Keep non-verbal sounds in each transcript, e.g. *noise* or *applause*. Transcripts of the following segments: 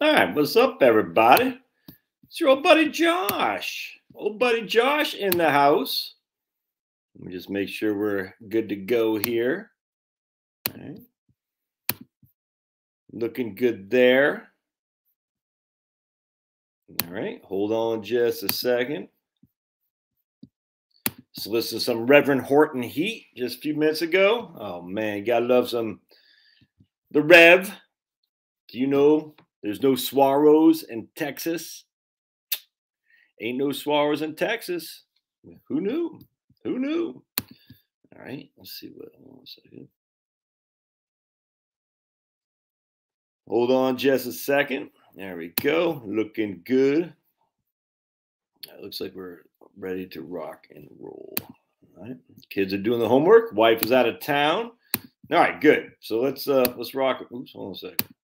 All right, what's up, everybody? It's your old buddy Josh. Old buddy Josh in the house. Let me just make sure we're good to go here. All right. Looking good there. All right, hold on just a second. So listen to some Reverend Horton Heat just a few minutes ago. Oh man, gotta love some the Rev. Do you know there's no swallows in Texas? Ain't no swallows in Texas. Who knew? Who knew? All right, let's see what. Hold on. Hold on just a second. There we go. Looking good. It looks like we're ready to rock and roll. All right. Kids are doing the homework. Wife is out of town. All right, good. So let's uh let's rock. Oops, hold on a second.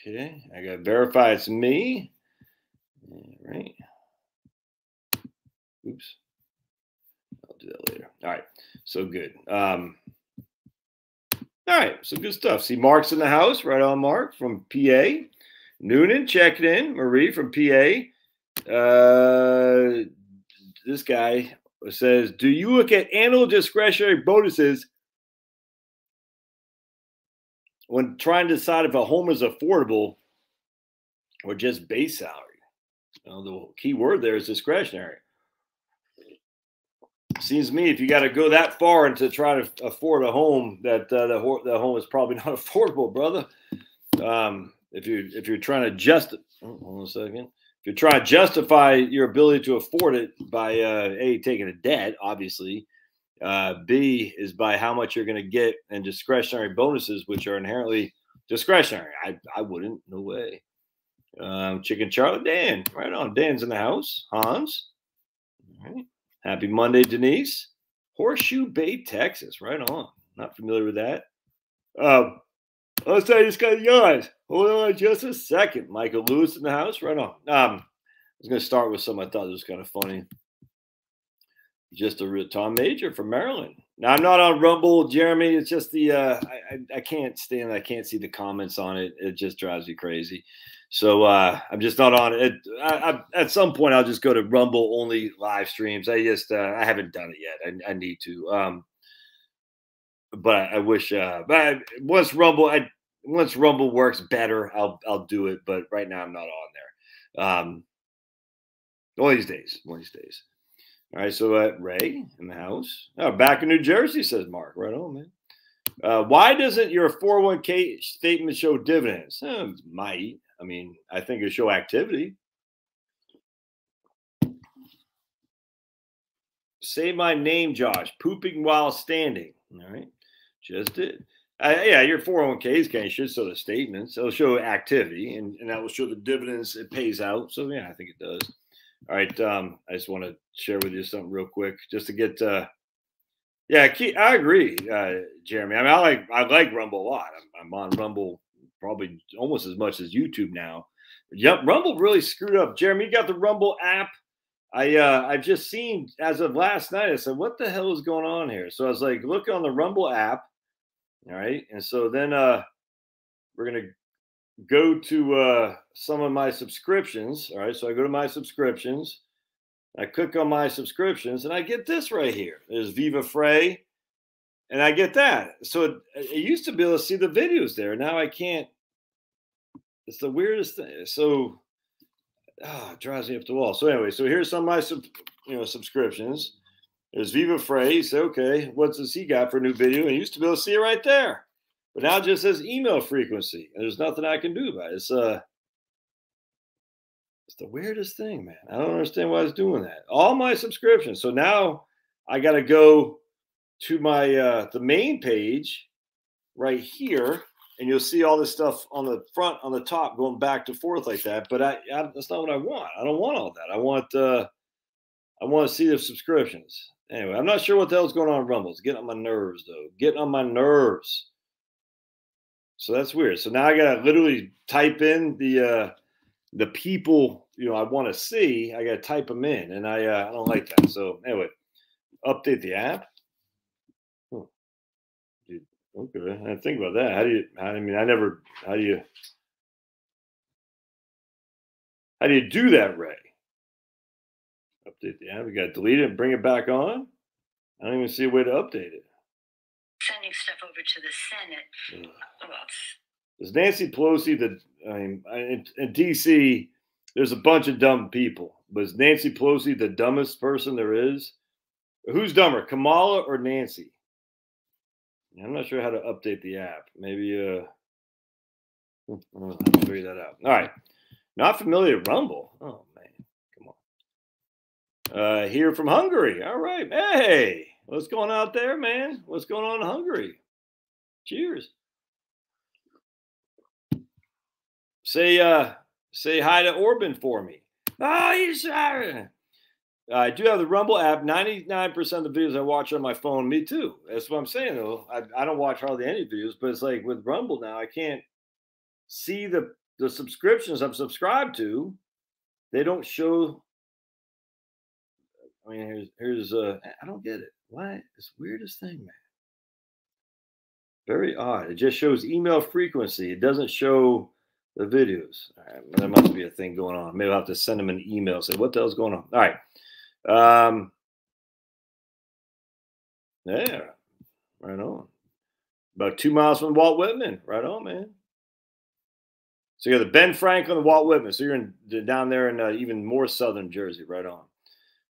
Okay, I gotta verify it's me. All right. Oops. I'll do that later. All right. So good. Um all right, so good stuff. See, Mark's in the house, right on, Mark from PA. Noonan checking in. Marie from PA. Uh, this guy says, "Do you look at annual discretionary bonuses when trying to decide if a home is affordable or just base salary?" You know, the key word there is discretionary. Seems to me if you got to go that far into trying to afford a home, that uh, the the home is probably *laughs* not affordable, brother. Um, if you if you're trying to just oh, hold on a second if you're trying to justify your ability to afford it by uh, a taking a debt obviously uh, b is by how much you're going to get and discretionary bonuses which are inherently discretionary i, I wouldn't no way um, chicken charlie dan right on dan's in the house hans happy monday denise horseshoe bay texas right on not familiar with that uh, Let's say this guy, guys. Hold on just a second. Michael Lewis in the house. Right on. Um, I was going to start with something I thought was kind of funny. Just a real Tom Major from Maryland. Now I'm not on Rumble, Jeremy. It's just the uh, I, I, I can't stand. I can't see the comments on it. It just drives me crazy. So uh, I'm just not on it. I, at some point, I'll just go to Rumble only live streams. I just uh, I haven't done it yet. I, I need to. Um, but I wish. Uh, but once Rumble, I once Rumble works better, I'll I'll do it. But right now, I'm not on there. Um, of these days. One these days. All right. So uh, Ray in the house. Oh, back in New Jersey, says Mark. Right on, man. Uh, why doesn't your 401k statement show dividends? Eh, might. I mean, I think it show activity. Say my name, Josh. Pooping while standing. All right. Just did. Uh, yeah, your 401ks can should show the statements. It'll show activity and, and that will show the dividends it pays out. So yeah, I think it does. All right. Um, I just want to share with you something real quick just to get uh yeah, I agree, uh, Jeremy. I mean, I like I like Rumble a lot. I'm, I'm on Rumble probably almost as much as YouTube now. Yep, Rumble really screwed up. Jeremy, you got the Rumble app. I uh I've just seen as of last night. I said, what the hell is going on here? So I was like, look on the Rumble app all right. And so then uh, we're going to go to uh, some of my subscriptions. All right. So I go to my subscriptions. I click on my subscriptions and I get this right here. There's Viva Frei. And I get that. So it, it used to be able to see the videos there. Now I can't. It's the weirdest thing. So oh, it drives me up the wall. So anyway, so here's some of my sub, you know subscriptions. There's Viva Frei. He said, okay, what's this he got for a new video? And he used to be able to see it right there. But now it just says email frequency. And there's nothing I can do about it. It's uh it's the weirdest thing, man. I don't understand why it's doing that. All my subscriptions. So now I gotta go to my uh the main page right here, and you'll see all this stuff on the front, on the top, going back to forth like that. But I, I that's not what I want. I don't want all that. I want uh I want to see the subscriptions. Anyway, I'm not sure what the hell's going on in Rumble. It's getting on my nerves, though. Getting on my nerves. So that's weird. So now I gotta literally type in the uh the people you know I want to see. I gotta type them in, and I uh, I don't like that. So anyway, update the app. Hmm. Dude, Okay, I think about that. How do you? I mean, I never. How do you? How do you do that, Ray? Update the app. We got to delete it and bring it back on. I don't even see a way to update it. Sending over to the Senate. Well, Is Nancy Pelosi the? I mean, in, in DC, there's a bunch of dumb people, but is Nancy Pelosi the dumbest person there is? Who's dumber, Kamala or Nancy? I'm not sure how to update the app. Maybe uh, *laughs* I'll figure that out. All right. Not familiar Rumble. Oh man, come on. Uh, here from Hungary. All right. Hey, what's going on out there, man? What's going on in Hungary? Cheers. Say uh say hi to Orban for me. Oh, he's uh, I do have the Rumble app. 99% of the videos I watch on my phone, me too. That's what I'm saying though. I, I don't watch hardly any videos, but it's like with Rumble now, I can't see the the subscriptions I'm subscribed to, they don't show. I mean, here's here's uh I don't get it. Why? It's weirdest thing, man. Very odd. It just shows email frequency. It doesn't show the videos. Right, there must be a thing going on. Maybe I'll have to send them an email. Say, what the hell's going on? All right. Um, yeah, right on. About two miles from Walt Whitman. Right on, man. So you're the Ben Franklin and Walt Whitman. So you're in down there in uh, even more southern Jersey, right on.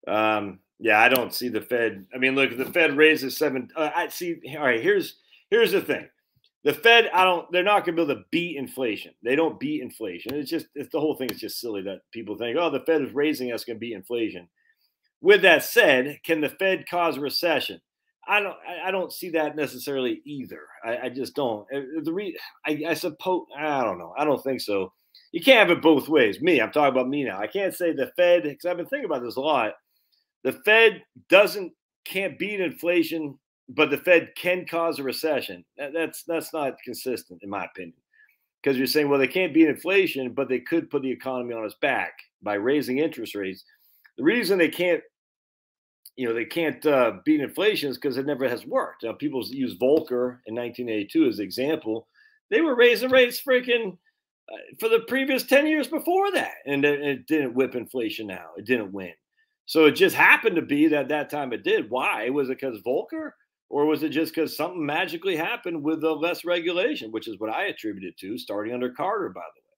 Um, yeah, I don't see the Fed. I mean, look, the Fed raises seven. Uh, I see. All right, here's here's the thing. The Fed, I don't. They're not going to be able to beat inflation. They don't beat inflation. It's just it's, the whole thing is just silly that people think, oh, the Fed is raising us going to beat inflation. With that said, can the Fed cause recession? I don't. I don't see that necessarily either. I, I just don't. Uh, the re, I, I suppose. I don't know. I don't think so. You can't have it both ways. Me, I'm talking about me now. I can't say the Fed because I've been thinking about this a lot. The Fed doesn't can't beat inflation, but the Fed can cause a recession. That's that's not consistent, in my opinion. Because you're saying, well, they can't beat inflation, but they could put the economy on its back by raising interest rates. The reason they can't you know they can't uh, beat inflation is because it never has worked. Now, people use Volcker in 1982 as an example. They were raising rates freaking uh, for the previous 10 years before that, and it, it, didn't whip inflation. Now it didn't win. So it just happened to be that that time it did. Why was it because Volcker, or was it just because something magically happened with the less regulation, which is what I attributed to starting under Carter, by the way.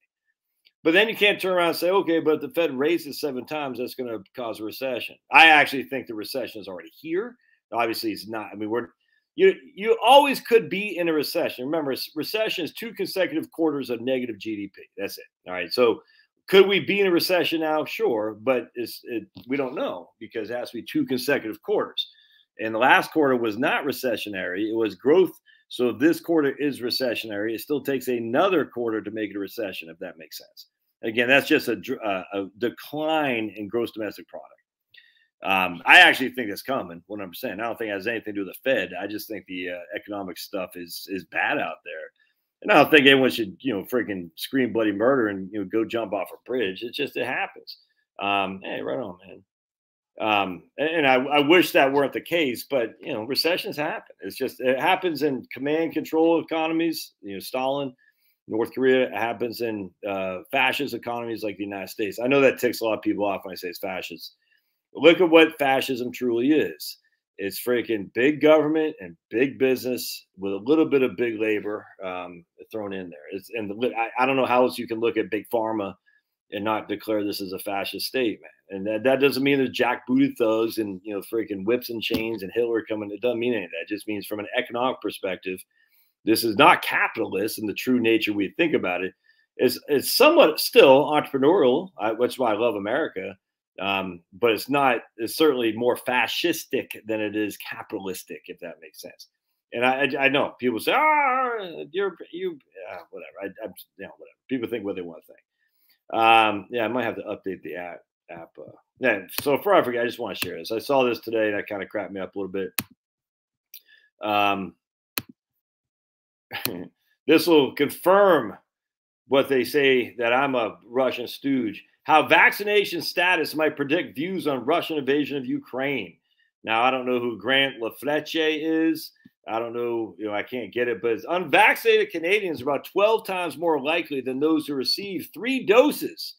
But then you can't turn around and say, okay, but if the Fed raises seven times, that's going to cause a recession. I actually think the recession is already here. Obviously, it's not. I mean, we're you you always could be in a recession. Remember, recession is two consecutive quarters of negative GDP. That's it. All right. So could we be in a recession now? Sure, but it's it, we don't know because it has to be two consecutive quarters. And the last quarter was not recessionary; it was growth so this quarter is recessionary, it still takes another quarter to make it a recession, if that makes sense. Again, that's just a, uh, a decline in gross domestic product. Um, I actually think it's coming. What I'm saying, I don't think it has anything to do with the Fed. I just think the uh, economic stuff is is bad out there, and I don't think anyone should you know freaking scream bloody murder and you know go jump off a bridge. It's just it happens. Um, hey, right on, man. Um, and I, I, wish that weren't the case, but you know, recessions happen. It's just it happens in command control economies. You know, Stalin, North Korea. It happens in uh, fascist economies like the United States. I know that ticks a lot of people off when I say it's fascist. But look at what fascism truly is. It's freaking big government and big business with a little bit of big labor um, thrown in there. It's, and the, I, I don't know how else you can look at big pharma and not declare this as a fascist state, man. And that, that doesn't mean there's jackbooted thugs and you know freaking whips and chains and Hitler coming. It doesn't mean any of that. It just means from an economic perspective, this is not capitalist in the true nature we think about it. It's it's somewhat still entrepreneurial, which is why I love America. Um, but it's not. It's certainly more fascistic than it is capitalistic, if that makes sense. And I, I know people say, "Ah, you're you, uh, whatever." I, I'm, you know, whatever. People think what they want to think. Um, yeah, I might have to update the app. app uh, yeah. So before I forget, I just want to share this. I saw this today, and that kind of cracked me up a little bit. Um, *laughs* this will confirm what they say that I'm a Russian stooge. How vaccination status might predict views on Russian invasion of Ukraine. Now, I don't know who Grant LaFleche is. I don't know, you know, I can't get it, but unvaccinated Canadians are about 12 times more likely than those who received three doses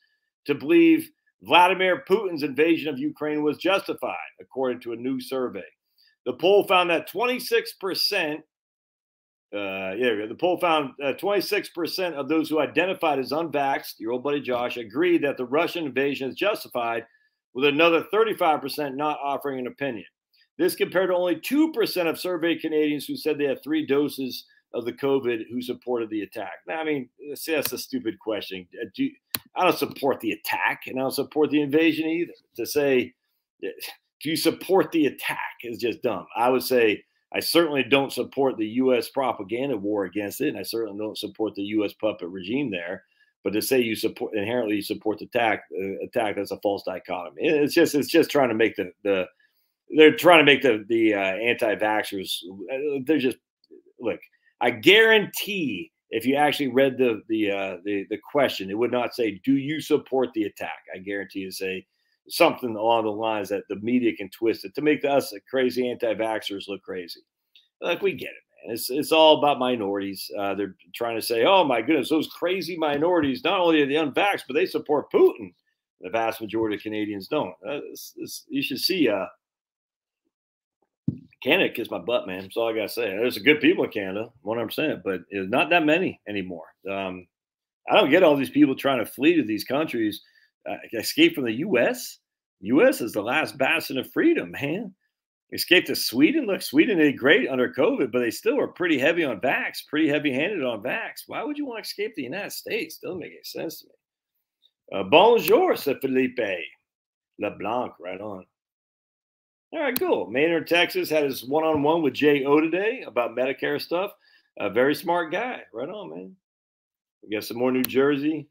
to believe Vladimir Putin's invasion of Ukraine was justified, according to a new survey. The poll found that 26%, uh, yeah, the poll found uh, 26% of those who identified as unvaxxed, your old buddy Josh, agreed that the Russian invasion is justified, with another 35% not offering an opinion. This compared to only 2% of surveyed Canadians who said they had three doses of the COVID who supported the attack. Now, I mean, that's a stupid question. Uh, do, I don't support the attack and I don't support the invasion either. To say, do you support the attack is just dumb. I would say, I certainly don't support the U.S. propaganda war against it, and I certainly don't support the U.S. puppet regime there. But to say you support inherently you support the attack, uh, attack that's a false dichotomy. It's just it's just trying to make the the they're trying to make the the uh, anti-vaxxers. Uh, they're just look. I guarantee if you actually read the the uh, the the question, it would not say, "Do you support the attack?" I guarantee you say something along the lines that the media can twist it to make us crazy anti-vaxxers look crazy. Like we get it, man. It's it's all about minorities. Uh, they're trying to say, "Oh my goodness, those crazy minorities! Not only are they unvaxxed, but they support Putin." The vast majority of Canadians don't. Uh, it's, it's, you should see. Uh, Canada kiss my butt, man. That's all I gotta say. There's some good people in Canada, 100, percent but it's not that many anymore. Um, I don't get all these people trying to flee to these countries, uh, escape from the U.S. U.S. is the last bastion of freedom, man. Escape to Sweden. Look, Sweden did great under COVID, but they still were pretty heavy on vax, pretty heavy-handed on vax. Why would you want to escape the United States? Doesn't make any sense to me. Uh, bonjour, said Felipe LeBlanc. Right on. All right, cool. Maynard, Texas had his one on one with Jay O today about Medicare stuff. A very smart guy. Right on, man. We got some more New Jersey.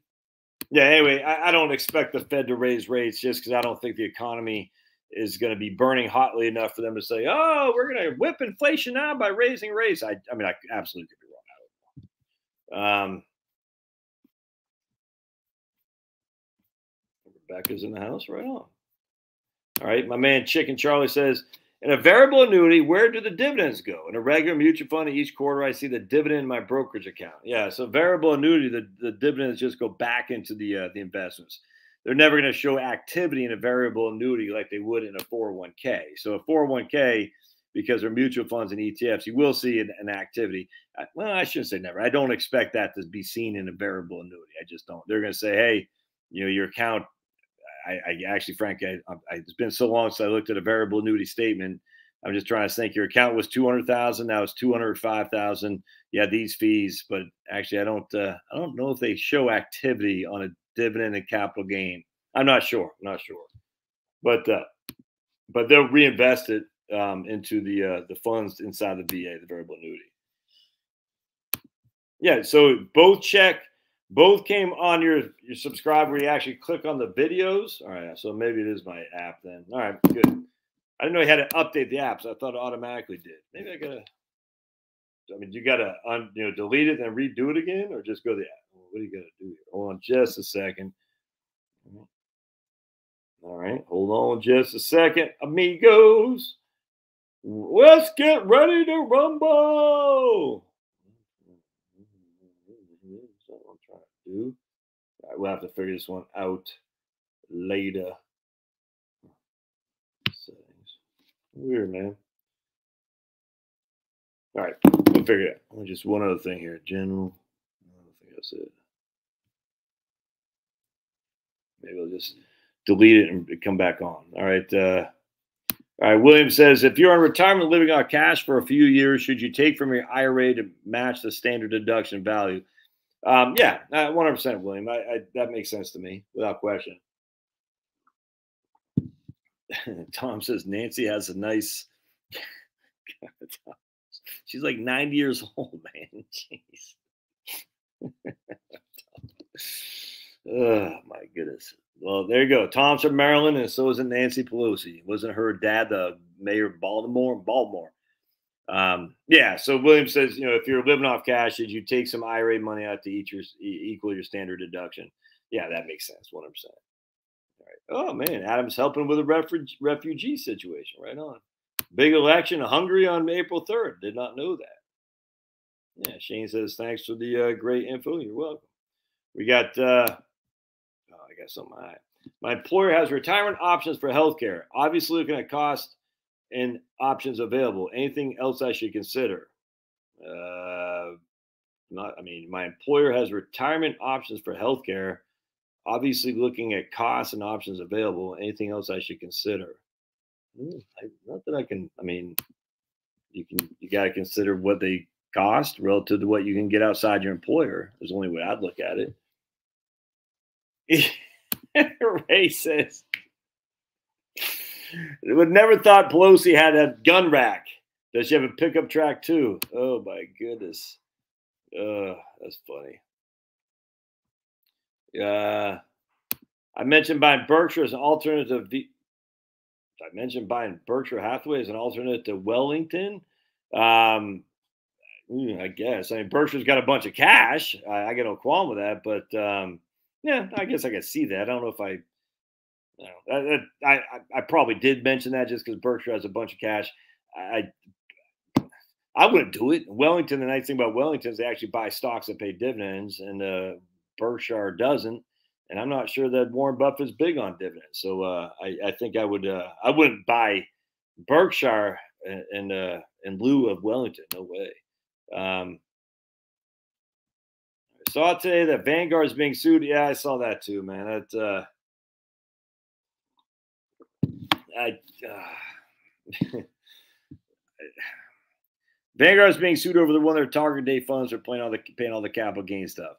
Yeah, anyway, I, I don't expect the Fed to raise rates just because I don't think the economy is going to be burning hotly enough for them to say, oh, we're going to whip inflation out by raising rates. I, I mean, I absolutely could be wrong. Um, Rebecca's in the house. Right on. All right. My man Chicken Charlie says, in a variable annuity, where do the dividends go? In a regular mutual fund, each quarter I see the dividend in my brokerage account. Yeah, so variable annuity, the, the dividends just go back into the uh, the investments. They're never going to show activity in a variable annuity like they would in a 401k. So a 401k, because they're mutual funds and ETFs, you will see an, an activity. Well, I shouldn't say never. I don't expect that to be seen in a variable annuity. I just don't. They're going to say, hey, you know, your account I, I actually, Frank, I, I, it's been so long since I looked at a variable annuity statement. I'm just trying to think. Your account was two hundred thousand. Now it's two hundred five thousand. Yeah, these fees, but actually, I don't. Uh, I don't know if they show activity on a dividend and capital gain. I'm not sure. I'm not sure, but uh, but they'll reinvest it um, into the uh, the funds inside the VA, the variable annuity. Yeah, so both check both came on your your subscribe where you actually click on the videos. All right, so maybe it is my app then. All right, good. I didn't know you had to update the apps. I thought it automatically did. Maybe I gotta. I mean, you gotta un, you know delete it and redo it again, or just go to the app. What do you gotta do here? Hold on just a second. All right, hold on just a second, amigos. Let's get ready to rumble. Do. We'll have to figure this one out later. Settings. Weird, man. All right, we'll figure it out. Just one other thing here. General. I don't think that's it. Maybe I'll just delete it and come back on. All right. Uh, all right. William says if you're on retirement living on cash for a few years, should you take from your IRA to match the standard deduction value? Um, yeah, uh, one hundred percent, William. I, I, that makes sense to me without question. *laughs* Tom says Nancy has a nice. *laughs* She's like ninety years *laughs* old, man. Jeez. oh my goodness. Well, there you go. Tom's from Maryland, and so isn't Nancy Pelosi. Wasn't her dad the mayor of Baltimore? Baltimore. Um, yeah. So William says, you know, if you're living off cash, did you take some IRA money out to eat your equal your standard deduction? Yeah, that makes sense. One hundred percent. All right. Oh man, Adam's helping with a refugee refugee situation. Right on. Big election Hungary on April 3rd. Did not know that. Yeah, Shane says, thanks for the uh, great info. You're welcome. We got, uh, oh, I got something. My employer has retirement options for healthcare. Obviously, looking at cost and options available. Anything else I should consider? Uh, not, I mean, my employer has retirement options for healthcare. Obviously, looking at costs and options available. Anything else I should consider? Hmm, I, not that I can. I mean, you can. You got to consider what they cost relative to what you can get outside your employer. Is the only way I'd look at it. *laughs* Ray says, "Would never thought Pelosi had a gun rack. Does she have a pickup track too? Oh my goodness, uh, that's funny." Uh, I mentioned buying Berkshire as an alternative. I mentioned buying Berkshire Hathaway as an alternative to Wellington. Um, I guess. I mean, Berkshire's got a bunch of cash. I, I got no qualm with that, but um, yeah, I guess I could see that. I don't know if I, know, I, I, I probably did mention that just because Berkshire has a bunch of cash. I, I wouldn't do it. Wellington, the nice thing about Wellington is they actually buy stocks that pay dividends, and uh, Berkshire doesn't. And I'm not sure that Warren Buffett's big on dividends. So uh, I, I, think I would uh, I wouldn't buy Berkshire in uh, in lieu of Wellington. No way. Um, I saw today that Vanguard's being sued. Yeah, I saw that too, man. That I. Uh, *laughs* Vanguard is being sued over the one their target date funds are paying all the paying all the capital gain stuff.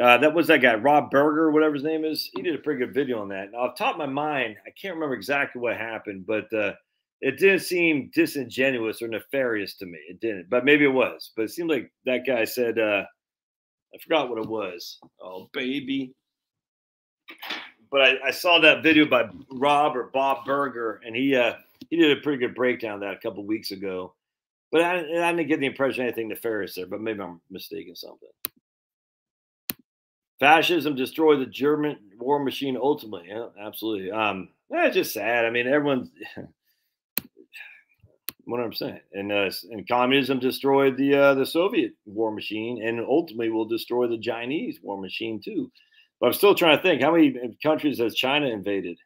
Uh, that was that guy, Rob Berger, whatever his name is. He did a pretty good video on that. Now, off top of my mind, I can't remember exactly what happened, but uh, it didn't seem disingenuous or nefarious to me. It didn't, but maybe it was. But it seemed like that guy said, uh, I forgot what it was. Oh, baby. But I, I saw that video by Rob or Bob Berger, and he uh, he did a pretty good breakdown of that a couple weeks ago. But I, I didn't get the impression anything nefarious there. But maybe I'm mistaken something. Fascism destroyed the German war machine ultimately. Yeah, absolutely. Um, it's just sad. I mean, everyone's one hundred percent. And uh, and communism destroyed the uh, the Soviet war machine, and ultimately will destroy the Chinese war machine too. But I'm still trying to think how many countries has China invaded?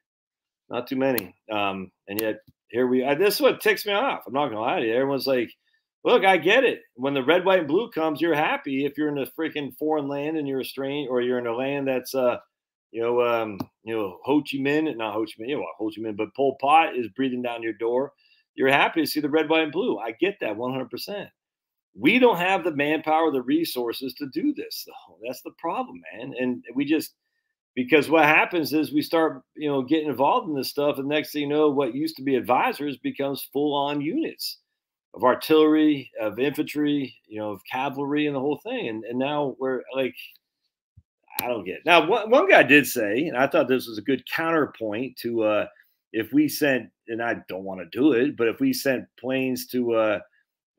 Not too many. Um, and yet here we. are. this is what ticks me off. I'm not gonna lie to you. Everyone's like, look, I get it. When the red, white, and blue comes, you're happy. If you're in a freaking foreign land and you're a strange, or you're in a land that's, uh, you know, um, you know, Ho Chi Minh, not Ho Chi Minh, you know, Ho Chi Minh, but Pol Pot is breathing down your door. You're happy to see the red, white, and blue. I get that 100%. We don't have the manpower, the resources to do this, though. That's the problem, man. And we just, because what happens is we start, you know, getting involved in this stuff, and next thing you know, what used to be advisors becomes full on units of artillery, of infantry, you know, of cavalry, and the whole thing. And and now we're like, I don't get. It. Now, one, one guy did say, and I thought this was a good counterpoint to uh, if we sent, and I don't want to do it, but if we sent planes to uh,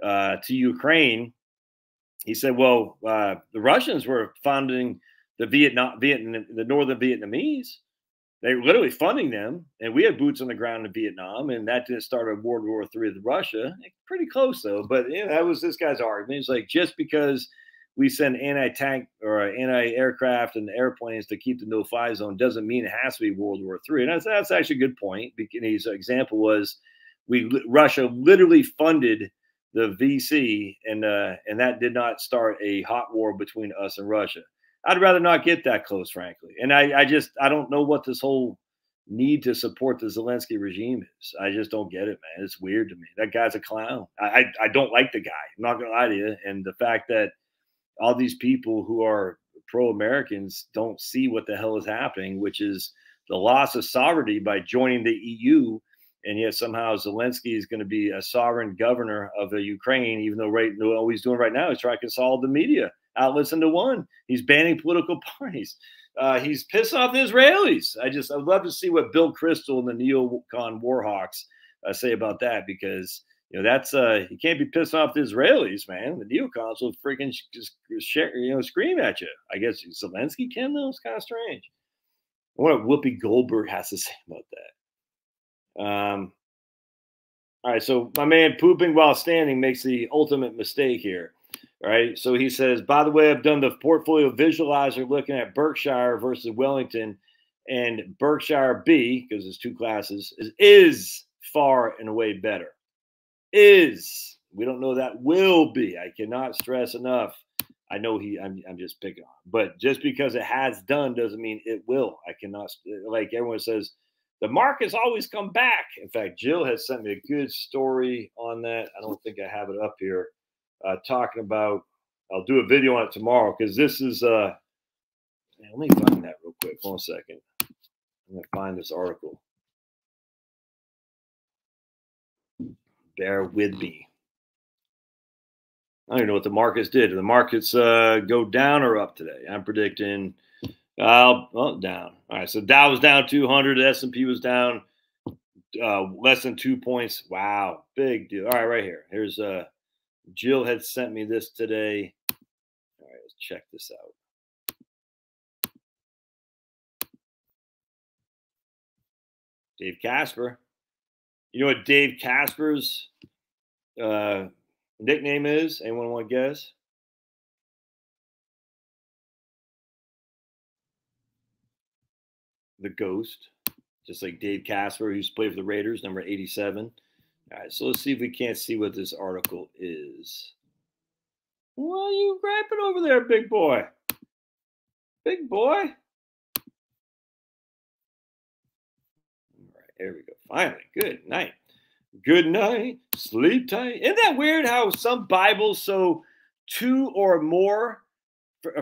uh, to Ukraine, he said, well, uh, the Russians were funding the Vietnam, Vietnam, the northern Vietnamese they were literally funding them, and we had boots on the ground in Vietnam, and that didn't start a World War III with Russia. Pretty close though, but you know, that was this guy's argument. He's like, just because we send anti-tank or anti-aircraft and airplanes to keep the no-fly zone doesn't mean it has to be World War III. And that's, that's actually a good point. Because his example was we Russia literally funded the VC, and uh, and that did not start a hot war between us and Russia. I'd rather not get that close, frankly. And I, I just I don't know what this whole need to support the Zelensky regime is. I just don't get it, man. It's weird to me. That guy's a clown. I I, I don't like the guy. I'm not gonna lie to you. And the fact that all these people who are pro Americans don't see what the hell is happening, which is the loss of sovereignty by joining the EU. And yet somehow Zelensky is going to be a sovereign governor of the Ukraine, even though right what he's doing right now is trying to consolidate the media outlets into one. He's banning political *laughs* parties. Uh, he's pissing off the Israelis. I just I'd love to see what Bill Kristol and the neocon warhawks uh, say about that because you know that's uh you can't be pissing off the Israelis, man. The neocons will freaking just share, you know scream at you. I guess Zelensky can though. It's kind of strange. I wonder what Whoopi Goldberg has to *laughs* say about that. Um, All right, so my man pooping while standing makes the ultimate mistake here. All right, so he says, by the way, I've done the portfolio visualizer looking at Berkshire versus Wellington, and Berkshire B, because it's two classes, is, is far and away better. Is we don't know that will be. I cannot stress enough. I know he. I'm. I'm just picking on, but just because it has done doesn't mean it will. I cannot. Like everyone says, the markets always come back. In fact, Jill has sent me a good story on that. I don't think I have it up here, uh, talking about. I'll do a video on it tomorrow because this is. Uh, let me find that real quick. One second. I'm gonna find this article. Bear with me. I don't even know what the markets did. Did the markets uh, go down or up today? I'm predicting uh, well, down. All right, so Dow was down 200. S&P was down uh, less than two points. Wow, big deal. All right, right here. Here's uh, Jill had sent me this today. All right, let's check this out. Dave Casper. You know what Dave Casper's uh, nickname is? Anyone want to guess? The Ghost, just like Dave Casper, who's played for the Raiders, number 87. All right, so let's see if we can't see what this article is. Are you griping over there, big boy? Big boy? All right, there we go. Finally, good night. Good night. Sleep tight. Isn't that weird how some Bibles so two or more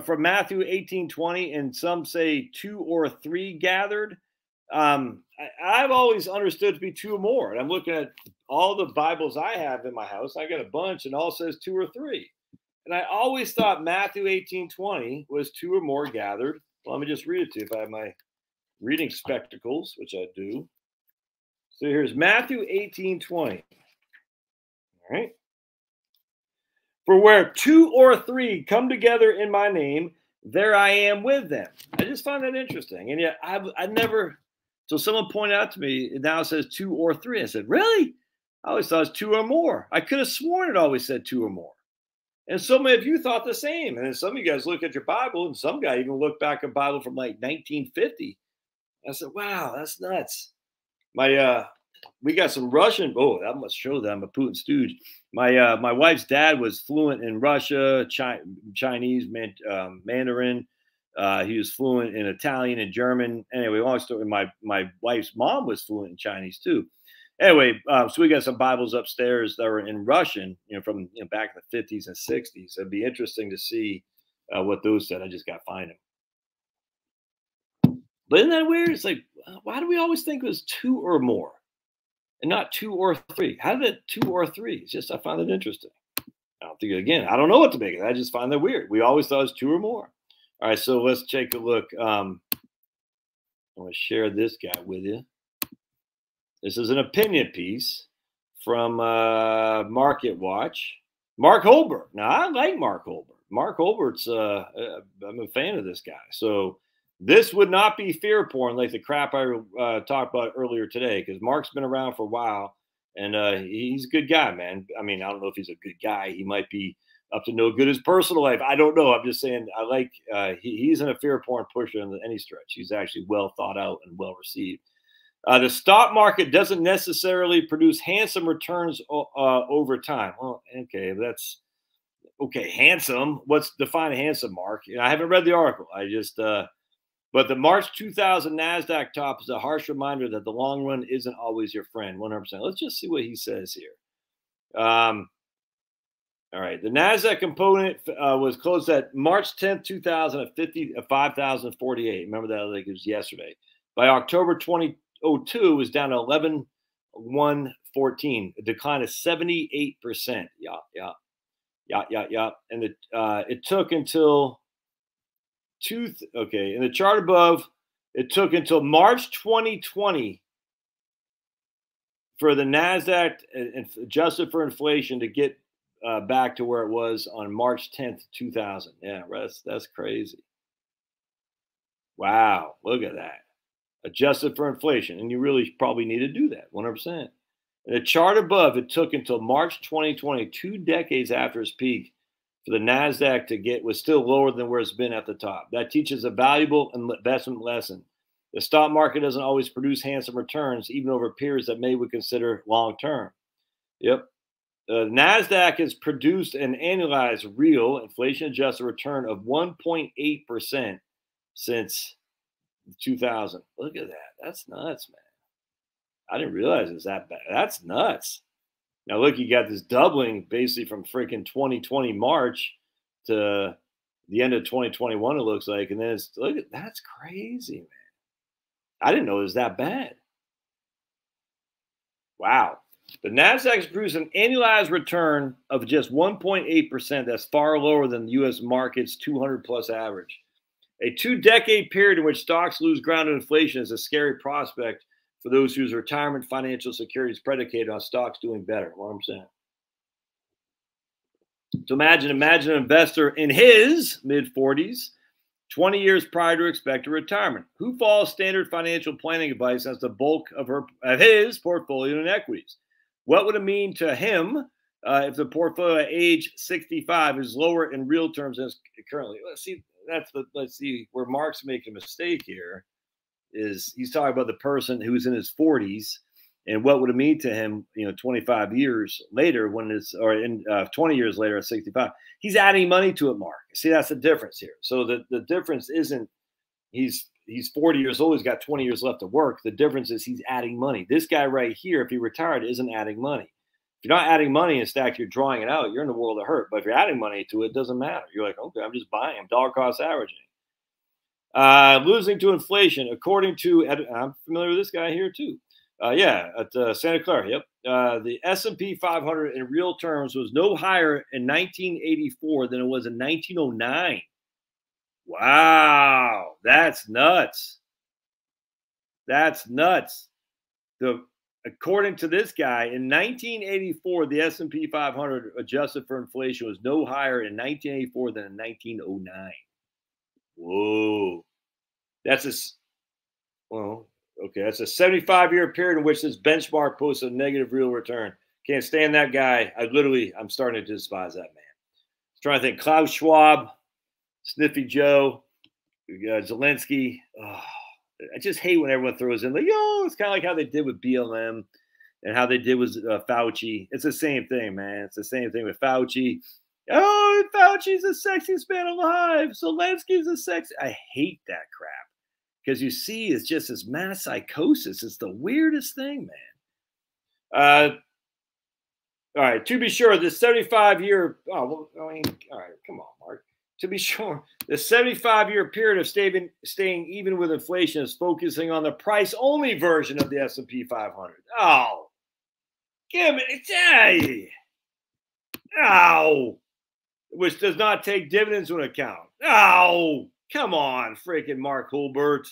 from Matthew 18 20, and some say two or three gathered. Um, I, have always understood to be two or more. And I'm looking at all the Bibles I have in my house. I got a bunch, and all says two or three. And I always thought Matthew 18 20 was two or more gathered. Well, let me just read it to you if I have my reading spectacles, which I do. So here's Matthew 18 20. All right. For where two or three come together in my name, there I am with them. I just find that interesting. And yet I've, I never, so someone pointed out to me, it now says two or three. I said, really? I always thought it was two or more. I could have sworn it always said two or more. And so many of you thought the same. And then some of you guys look at your Bible, and some guy even looked back at Bible from like 1950. I said, wow, that's nuts. My uh we got some Russian. Oh, I must show that I'm a Putin stooge. My uh, my wife's dad was fluent in Russia, Chi- Chinese, man, um, Mandarin. Uh, he was fluent in Italian and German. Anyway, long story. My my wife's mom was fluent in Chinese too. Anyway, uh, so we got some Bibles upstairs that were in Russian, you know, from you know, back in the 50s and 60s. It'd be interesting to see uh, what those said. I just got to find them. But isn't that weird? It's like, why do we always think it was two or more? And not two or three. How did it two or three? It's just I find it interesting. I don't think again. I don't know what to make of it. I just find that weird. We always thought it was two or more. All right, so let's take a look. Um, I'm going to share this guy with you. This is an opinion piece from uh, Market Watch. Mark Hulbert. Now I like Mark Hulbert. Mark Hulbert's. Uh, uh I'm a fan of this guy. So this would not be fear porn like the crap I uh, talked about earlier today, because Mark's been around for a while and uh, he's a good guy, man. I mean, I don't know if he's a good guy. He might be up to no good his personal life. I don't know. I'm just saying, I like, uh, he, he's in a fear porn pusher in any stretch. He's actually well thought out and well received. Uh, the stock market doesn't necessarily produce handsome returns uh, over time. Well, okay, that's okay. Handsome. What's define handsome, Mark? You know, I haven't read the article. I just, uh, but the March 2000 NASDAQ top is a harsh reminder that the long run isn't always your friend, 100%. Let's just see what he says here. Um, all right. The NASDAQ component uh, was closed at March 10th, 2000 at 50, uh, 5,048. Remember that like it was yesterday. By October 2002, it was down to 11,114, a decline of 78%. Yeah, yeah, yeah, yeah, yeah. And it, uh, it took until two. Okay, in the chart above, it took until March 2020 for the Nasdaq adjusted for inflation to get uh, back to where it was on March 10th, 2000. Yeah, that's that's crazy. Wow, look at that. Adjusted for inflation, and you really probably need to do that 100%. In the chart above, it took until March 2020, two decades after its peak, for the NASDAQ to get was still lower than where it's been at the top. That teaches a valuable investment lesson. The stock market doesn't always produce handsome returns, even over periods that many would consider long term. Yep. The NASDAQ has produced an annualized real inflation adjusted return of 1.8% since 2000. Look at that. That's nuts, man. I didn't realize it was that bad. That's nuts. Now look, you got this doubling basically from freaking 2020 March to the end of 2021. It looks like, and then it's look at that's crazy, man. I didn't know it was that bad. Wow. The Nasdaq's produced an annualized return of just 1.8%. That's far lower than the U.S. market's 200 plus average. A two decade period in which stocks lose ground in inflation is a scary prospect for those whose retirement financial security is predicated on stocks doing better. What I'm saying. So imagine, imagine an investor in his mid 40s, 20 years prior to expected retirement, who follows standard financial planning advice as the bulk of her of his portfolio in equities. What would it mean to him uh, if the portfolio at age 65 is lower in real terms than currently? Let's see. That's the let's see where Mark's making a mistake here is he's talking about the person who's in his 40s and what would it mean to him, you know, 25 years later when it's or in uh, 20 years later at 65. He's adding money to it, Mark. See, that's the difference here. So the, the difference isn't he's he's 40 years old, he's got 20 years left to work. The difference is he's adding money. This guy right here, if he retired, isn't adding money. If you're not adding money in stack, you're drawing it out, you're in the world of hurt. But if you're adding money to it, it doesn't matter. You're like, okay, I'm just buying, I'm dollar cost averaging. Uh, losing to inflation, according to I'm familiar with this guy here too. Uh, yeah, at uh, Santa Clara. Yep. Uh, the S&P 500 in real terms was no higher in 1984 than it was in 1909. Wow, that's nuts. That's nuts. The according to this guy in 1984 the S&P 500 adjusted for inflation was no higher in 1984 than in 1909. Whoa. That's a, well, okay. That's a 75 year period in which this benchmark posts a negative real return. Can't stand that guy. I literally, I'm starting to despise that man. I'm trying to think Klaus Schwab, Sniffy Joe, uh, Zelensky. Oh, I just hate when everyone throws in like, yo, it's kind of like how they did with BLM and how they did with uh, Fauci. It's the same thing, man. It's the same thing with Fauci. Oh, Fauci's the sexiest man alive. Zelensky's the sex. I hate that crap because you see, it's just this mass psychosis. It's the weirdest thing, man. Uh, all right. To be sure, the 75 year. Oh, well, I mean, all right. Come on, Mark. To be *laughs* sure, the 75 year period of staying staying even with inflation is focusing on the price only version of the S&P 500. Oh, give me. Hey. Oh which does not take dividends into account. Oh, come on, freaking Mark Hulbert.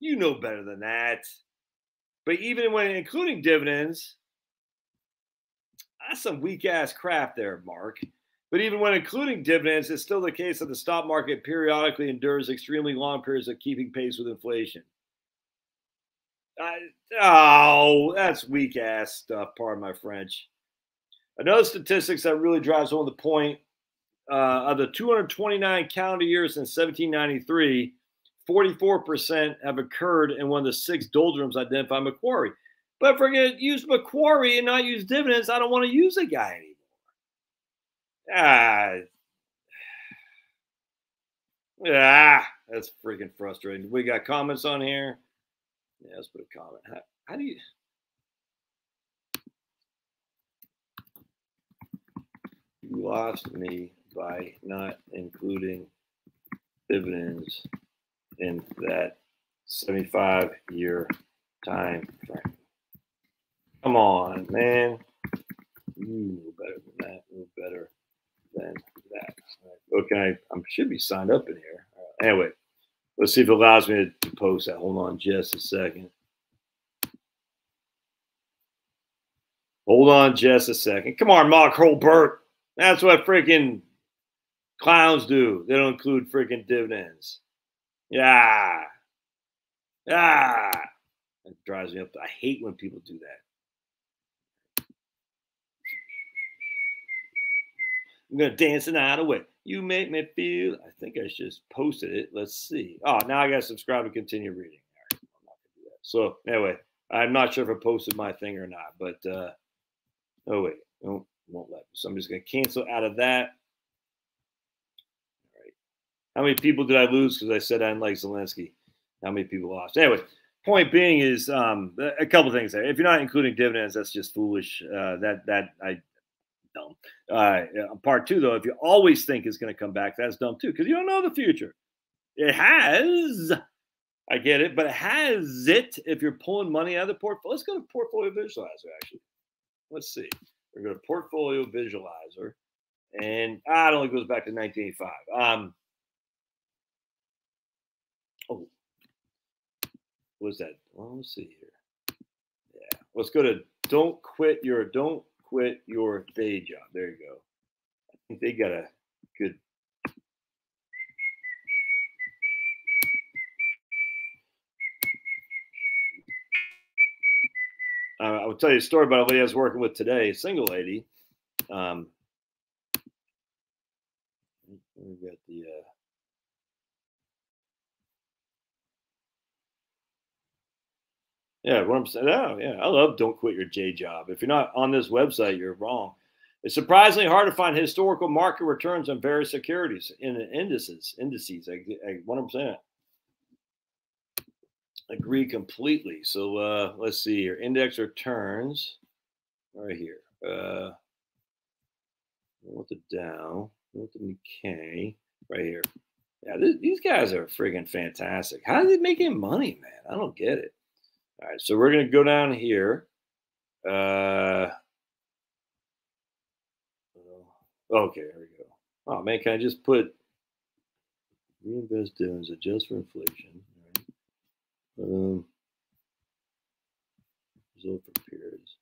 You know better than that. But even when including dividends, that's some weak ass crap there, Mark. But even when including dividends, it's still the case that the stock market periodically endures extremely long periods of keeping pace with inflation. oh, that's weak ass stuff, pardon my French. Another statistics that really drives home the point uh, of the 229 calendar years since 1793, 44% have occurred in one of the six doldrums identified McQuarrie. But if we're going to use McQuarrie and not use dividends, I don't want to use the guy anymore. Ah, ah, that's freaking frustrating. We got comments on here. Yeah, let's put a comment. How, how do you? You lost me by not including dividends in that 75 year time frame. Come on, man. You know better than that. You better than that. Okay, I, should be signed up in here. Anyway, let's see if it allows me to post that. Hold on just a second. Hold on just a second. Come on, Mark Hulbert. That's what freaking Clowns do. They don't include freaking dividends. Yeah. Yeah. That drives me up. I hate when people do that. I'm going to dance the night away. You make me feel. I think I just posted it. Let's see. Oh, now I got to subscribe and continue reading. So, anyway, I'm not sure if I posted my thing or not, but uh, oh, wait. don't won't let me. So I'm just going to cancel out of that. How many people did I lose because I said I didn't like Zelensky? How many people lost? Anyway, point being is um, a couple things there. If you're not including dividends, that's just foolish. Uh, that that I dumb. Uh, part two, though, if you always think it's going to come back, that's dumb too, because you don't know the future. It has. I get it, but it has it if you're pulling money out of the portfolio. Let's go to portfolio visualizer, actually. Let's see. We're going to portfolio visualizer. And ah, it only goes back to 1985. Um, oh, was that? Well, let's see here. Yeah, let's go to don't quit your don't quit your day job. There you go. I think they got a good. Uh, I will tell you a story about a lady I was working with today, a single lady. Um, we got the. Uh, Yeah, what I'm saying. Oh, yeah. I love don't quit your J job. If you're not on this website, you're wrong. It's surprisingly hard to find historical market returns on various securities in indices. Indices, I, I 100% agree completely. So uh, let's see here. Index returns right here. Uh, want the Dow, want the Nikkei right here. Yeah, th- these guys are friggin' fantastic. How are they making money, man? I don't get it. All right, so we're going to go down here. Uh, okay, there we go. Oh man, can I just put reinvest dividends, adjust for inflation? Right. Um, result for periods.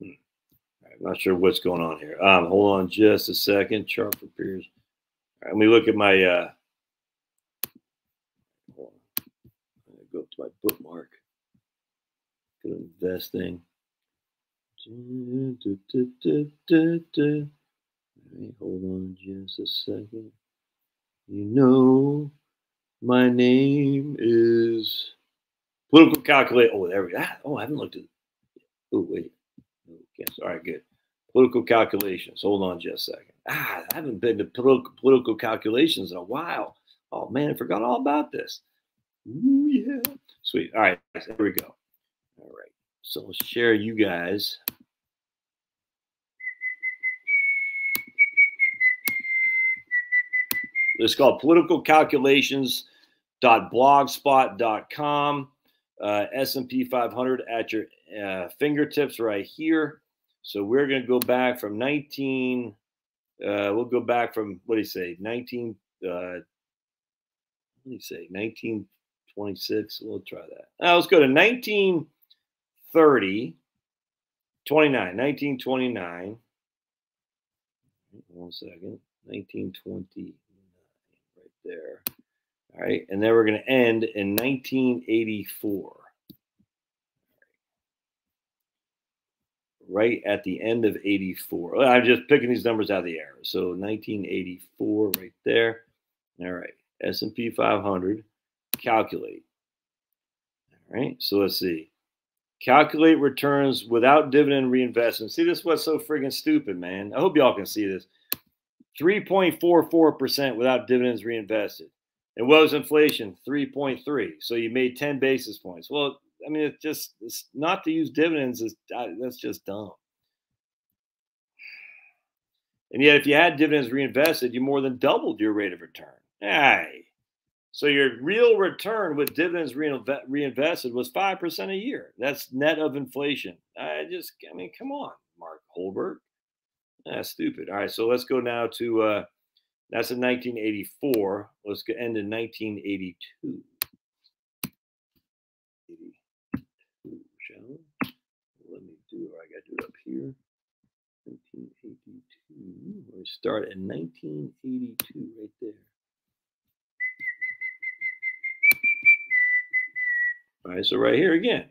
Hmm. Not sure what's going on here. Um, hold on just a second. Chart for. All right, let me look at my uh, go up to my bookmark. Go to investing. Right, hold on just a second. You know, my name is political calculator. Oh, there we go. Oh, I haven't looked at. Oh, wait. All right, good. Political calculations. Hold on just a second. Ah, I haven't been to political, political calculations in a while. Oh man, I forgot all about this. Ooh, yeah. Sweet. All right. There we go. All right. So I'll share you guys. It's called politicalcalculations.blogspot.com. Uh, S&P 500 at your uh, fingertips right here. So we're going to go back from 19. Uh, we'll go back from what do you say? 19. Uh, what do you say? 19 26. We'll try that. Now let's go to 1930, 29, 1929. One second. 1929, right there. All right. And then we're going to end in 1984. Right at the end of 84. I'm just picking these numbers out of the air. So 1984 right there. All right. S&P 500 calculate. All right, so let's see. Calculate returns without dividend reinvestment. See, this is what's so friggin' stupid, man. I hope y'all can see this. 3.44% without dividends reinvested. And what was inflation? 3.3. So you made 10 basis points. Well, I mean, it's just it's not to use dividends is that's just dumb. And yet, if you had dividends reinvested, you more than doubled your rate of return. Hey, so your real return with dividends reinvested was 5% a year. That's net of inflation. I just, I mean, come on, Mark Hulbert. That's stupid. All right, so let's go now to, uh, that's in 1984. Let's end in 1982. shall we? Let me do, I got to do it up here. 1982. We start in 1982 right there. All right, so right here again,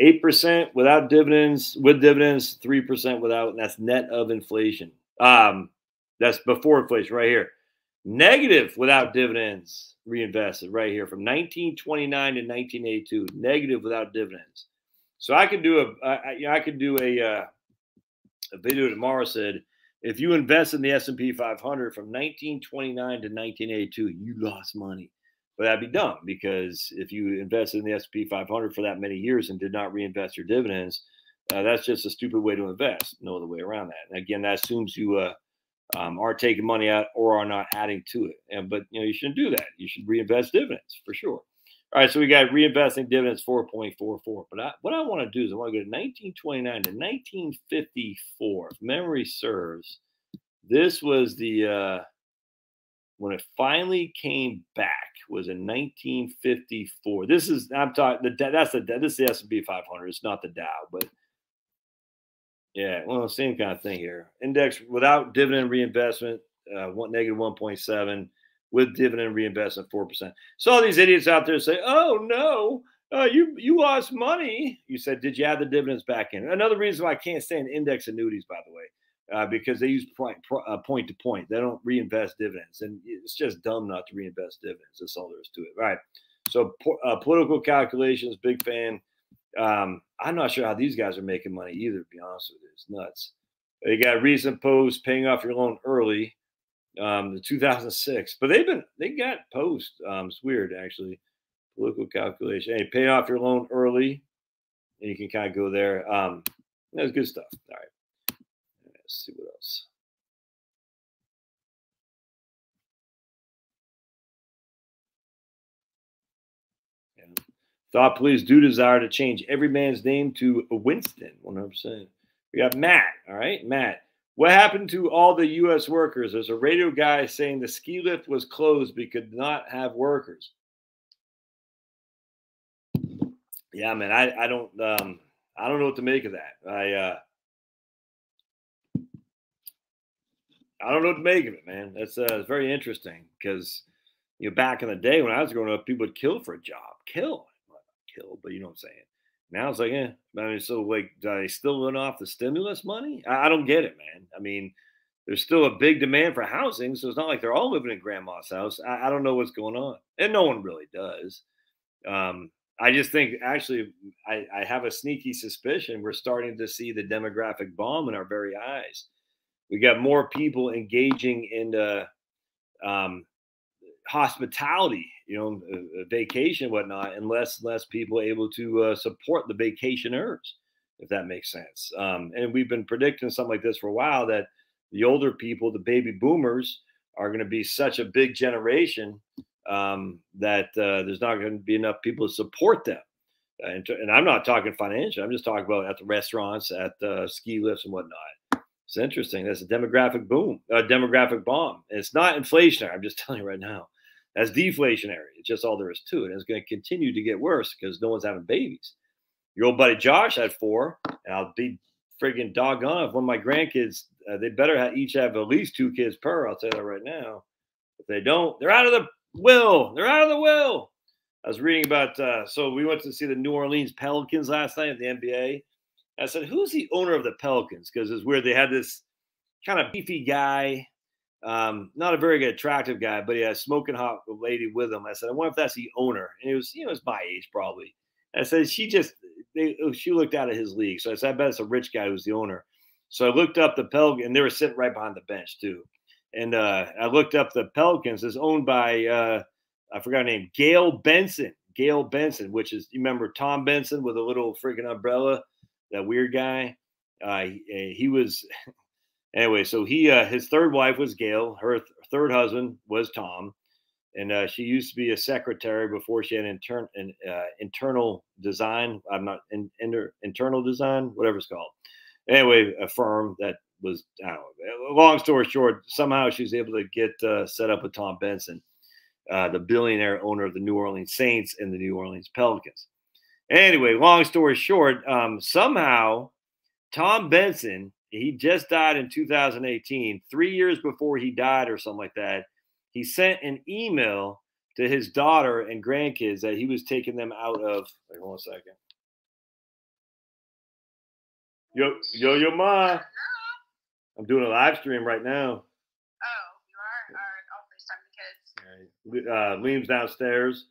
Eight percent without dividends, with dividends, three percent without, and that's net of inflation. Um, that's before inflation, right here. Negative without dividends reinvested, right here from 1929 to 1982. Negative without dividends. So I could do a, I, I could do a, uh, a video tomorrow. Said if you invest in the S and P 500 from 1929 to 1982, you lost money. But that'd be dumb because if you invested in the S&P 500 for that many years and did not reinvest your dividends, uh, that's just a stupid way to invest. No other way around that. And again, that assumes you uh, um, are taking money out or are not adding to it. And but you know you shouldn't do that. You should reinvest dividends for sure. All right, so we got reinvesting dividends 4.44. But I, what I want to do is I want to go to 1929 to 1954. If memory serves, this was the uh, when it finally came back was in 1954. This is I'm talking the that's the this is the S&P 500. It's not the Dow, but yeah, well, same kind of thing here. Index without dividend reinvestment, uh, one negative 1.7. With dividend reinvestment, four percent. So all these idiots out there say, "Oh no, uh, you you lost money." You said, "Did you add the dividends back in?" Another reason why I can't stand index annuities, by the way uh, because they use point, uh, point to point. They don't reinvest dividends, and it's just dumb not to reinvest dividends. That's all there is to it. All right. So uh, political calculations, big fan. Um, I'm not sure how these guys are making money either. To be honest with you, it's nuts. They got recent post paying off your loan early, um, the 2006, but they've been they got post. Um, it's weird actually. Political calculation. Hey, pay off your loan early, and you can kind of go there. Um, that's good stuff. All right. Let's see what else. Yeah. Thought police do desire to change every man's name to Winston, 100%. We got Matt. All right, Matt. What happened to all the U.S. workers? There's a radio guy saying the ski lift was closed because not have workers. Yeah, man, I, I don't um, I don't know what to make of that. I uh, I don't know what to make of it, man. That's uh, it's very interesting because you know back in the day when I was growing up, people would kill for a job, kill, kill, but you know what I'm saying. Now it's like, yeah, I mean, so like, do they still run off the stimulus money? I, I don't get it, man. I mean, there's still a big demand for housing, so it's not like they're all living in grandma's house. I, I don't know what's going on, and no one really does. Um, I just think actually, I, I have a sneaky suspicion we're starting to see the demographic bomb in our very eyes we got more people engaging in uh, um, hospitality, you know, uh, vacation and whatnot, and less less people able to uh, support the vacationers, if that makes sense. Um, and we've been predicting something like this for a while that the older people, the baby boomers, are going to be such a big generation um, that uh, there's not going to be enough people to support them. And, and, I'm not talking financial. I'm just talking about at the restaurants, at the ski lifts and whatnot. It's interesting. That's a demographic boom, a demographic bomb. And it's not inflationary. I'm just *laughs* telling you right now. That's deflationary. It's just all there is to it. And it's going to continue to get worse because no one's having babies. Your old buddy Josh had four, and I'll be friggin' doggone if one of my grandkids, uh, they better have, each have at least two kids per. I'll tell you that right now. If they don't, they're out of the will. They're out of the will. I was reading about, uh, so we went to see the New Orleans Pelicans last night at the NBA. I said, "Who's the owner of the Pelicans?" Because it's weird. They had this kind of beefy guy, um, not a very good, attractive guy, but he had a smoking hot lady with him. I said, "I wonder if that's the owner." And it was, you know, it's my age probably. I said, "She just, they, oh, she looked out of his league." So I said, "I bet it's a rich guy who's the owner." So I looked up the Pelicans, and they were sitting right behind the bench too. And uh, I looked up the Pelicans. It's owned by uh, I forgot her name, Gayle Benson. Gayle Benson, which is you remember Tom Benson with a little freaking umbrella that weird guy. Uh, he, eh, was *laughs* anyway. So he uh, his third wife was Gayle. Her th- third husband was Tom, and uh, she used to be a secretary before she had intern an, uh, internal design. I'm not in, inter, internal design, whatever it's called. Anyway, a firm that was know. Long story short, somehow she's able to get uh, set up with Tom Benson, uh, the billionaire owner of the New Orleans Saints and the New Orleans Pelicans. Anyway, long story short, um, somehow Tom Benson, he just died in 2018, three years before he died or something like that. He sent an email to his daughter and grandkids that he was taking them out of. Wait one second. Yo, yo, yo, ma. I'm doing a live stream right now. Oh, you are? All right, I'll FaceTime the kids. Uh, Liam's downstairs.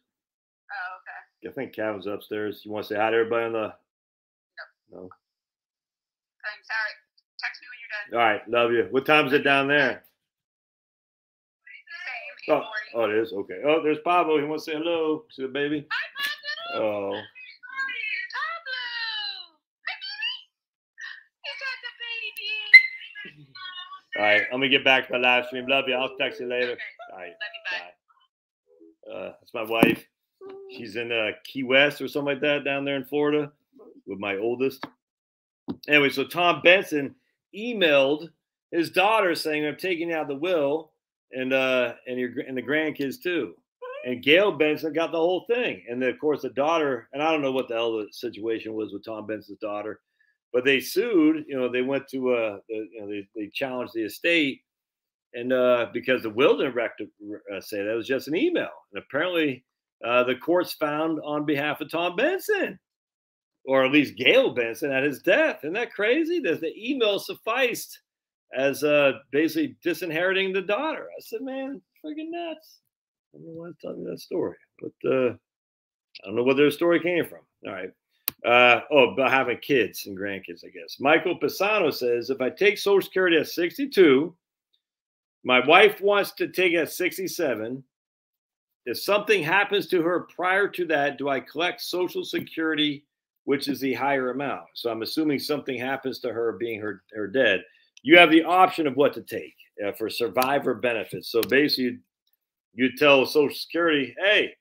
I think Calvin's upstairs. You want to say hi to everybody on the? No. Thanks. All right. Text me when you're done. All right, love you. What time is it down there? Same. Oh, oh, it is. Okay. Oh, there's Pablo. He wants to say hello. to the baby? Hi, Pablo. Oh, Pablo. Hi, baby. Is that the baby? all right. I'm gonna get back to the live stream. Love you. I'll text you later. Okay. All right. Love you. Bye. Bye. Uh, that's my wife. She's in uh, Key West or something like that down there in Florida with my oldest. Anyway, so Tom Benson emailed his daughter saying, "I'm taking out the will and uh and your and the grandkids too." And Gayle Benson got the whole thing, and then of course the daughter. And I don't know what the hell the situation was with Tom Benson's daughter, but they sued. You know, they went to uh, the, you know, they they challenged the estate, and uh because the will didn't rect- uh, say that it was just an email, and apparently uh, the courts found on behalf of Tom Benson, or at least Gayle Benson at his death. Isn't that crazy? That the email sufficed as uh, basically disinheriting the daughter. I said, man, freaking nuts. I don't know why telling you that story, but uh, I don't know where their story came from. All right. Uh, oh, about having kids and grandkids, I guess. Michael Pisano says if I take Social Security at 62, my wife wants to take it at 67. If something happens to her prior to that, do I collect Social Security, which is the higher amount? So I'm assuming something happens to her being her, her dead. You have the option of what to take uh, for survivor benefits. So basically, you tell Social Security, hey,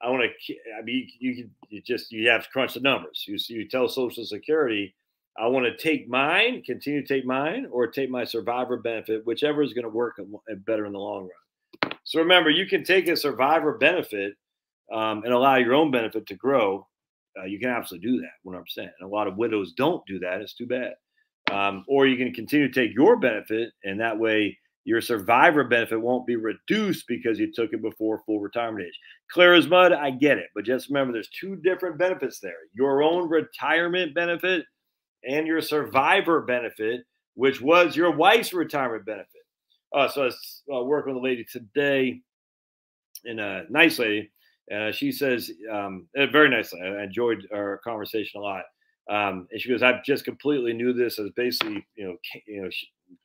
I want to. I mean, you, you, you just you have to crunch the numbers. You you tell Social Security, I want to take mine, continue to take mine, or take my survivor benefit, whichever is going to work better in the long run. So remember, you can take a survivor benefit um, and allow your own benefit to grow. Uh, you can absolutely do that, 100%. And a lot of widows don't do that. It's too bad. Um, or you can continue to take your benefit, and that way your survivor benefit won't be reduced because you took it before full retirement age. Clear as mud, I get it. But just remember there's two different benefits there your own retirement benefit and your survivor benefit, which was your wife's retirement benefit. Uh, so I was uh, working with a lady today, and a nice lady. Uh, she says, um, uh, very nicely. I enjoyed our conversation a lot. Um, and she goes, I just completely knew this as basically, you know, you know,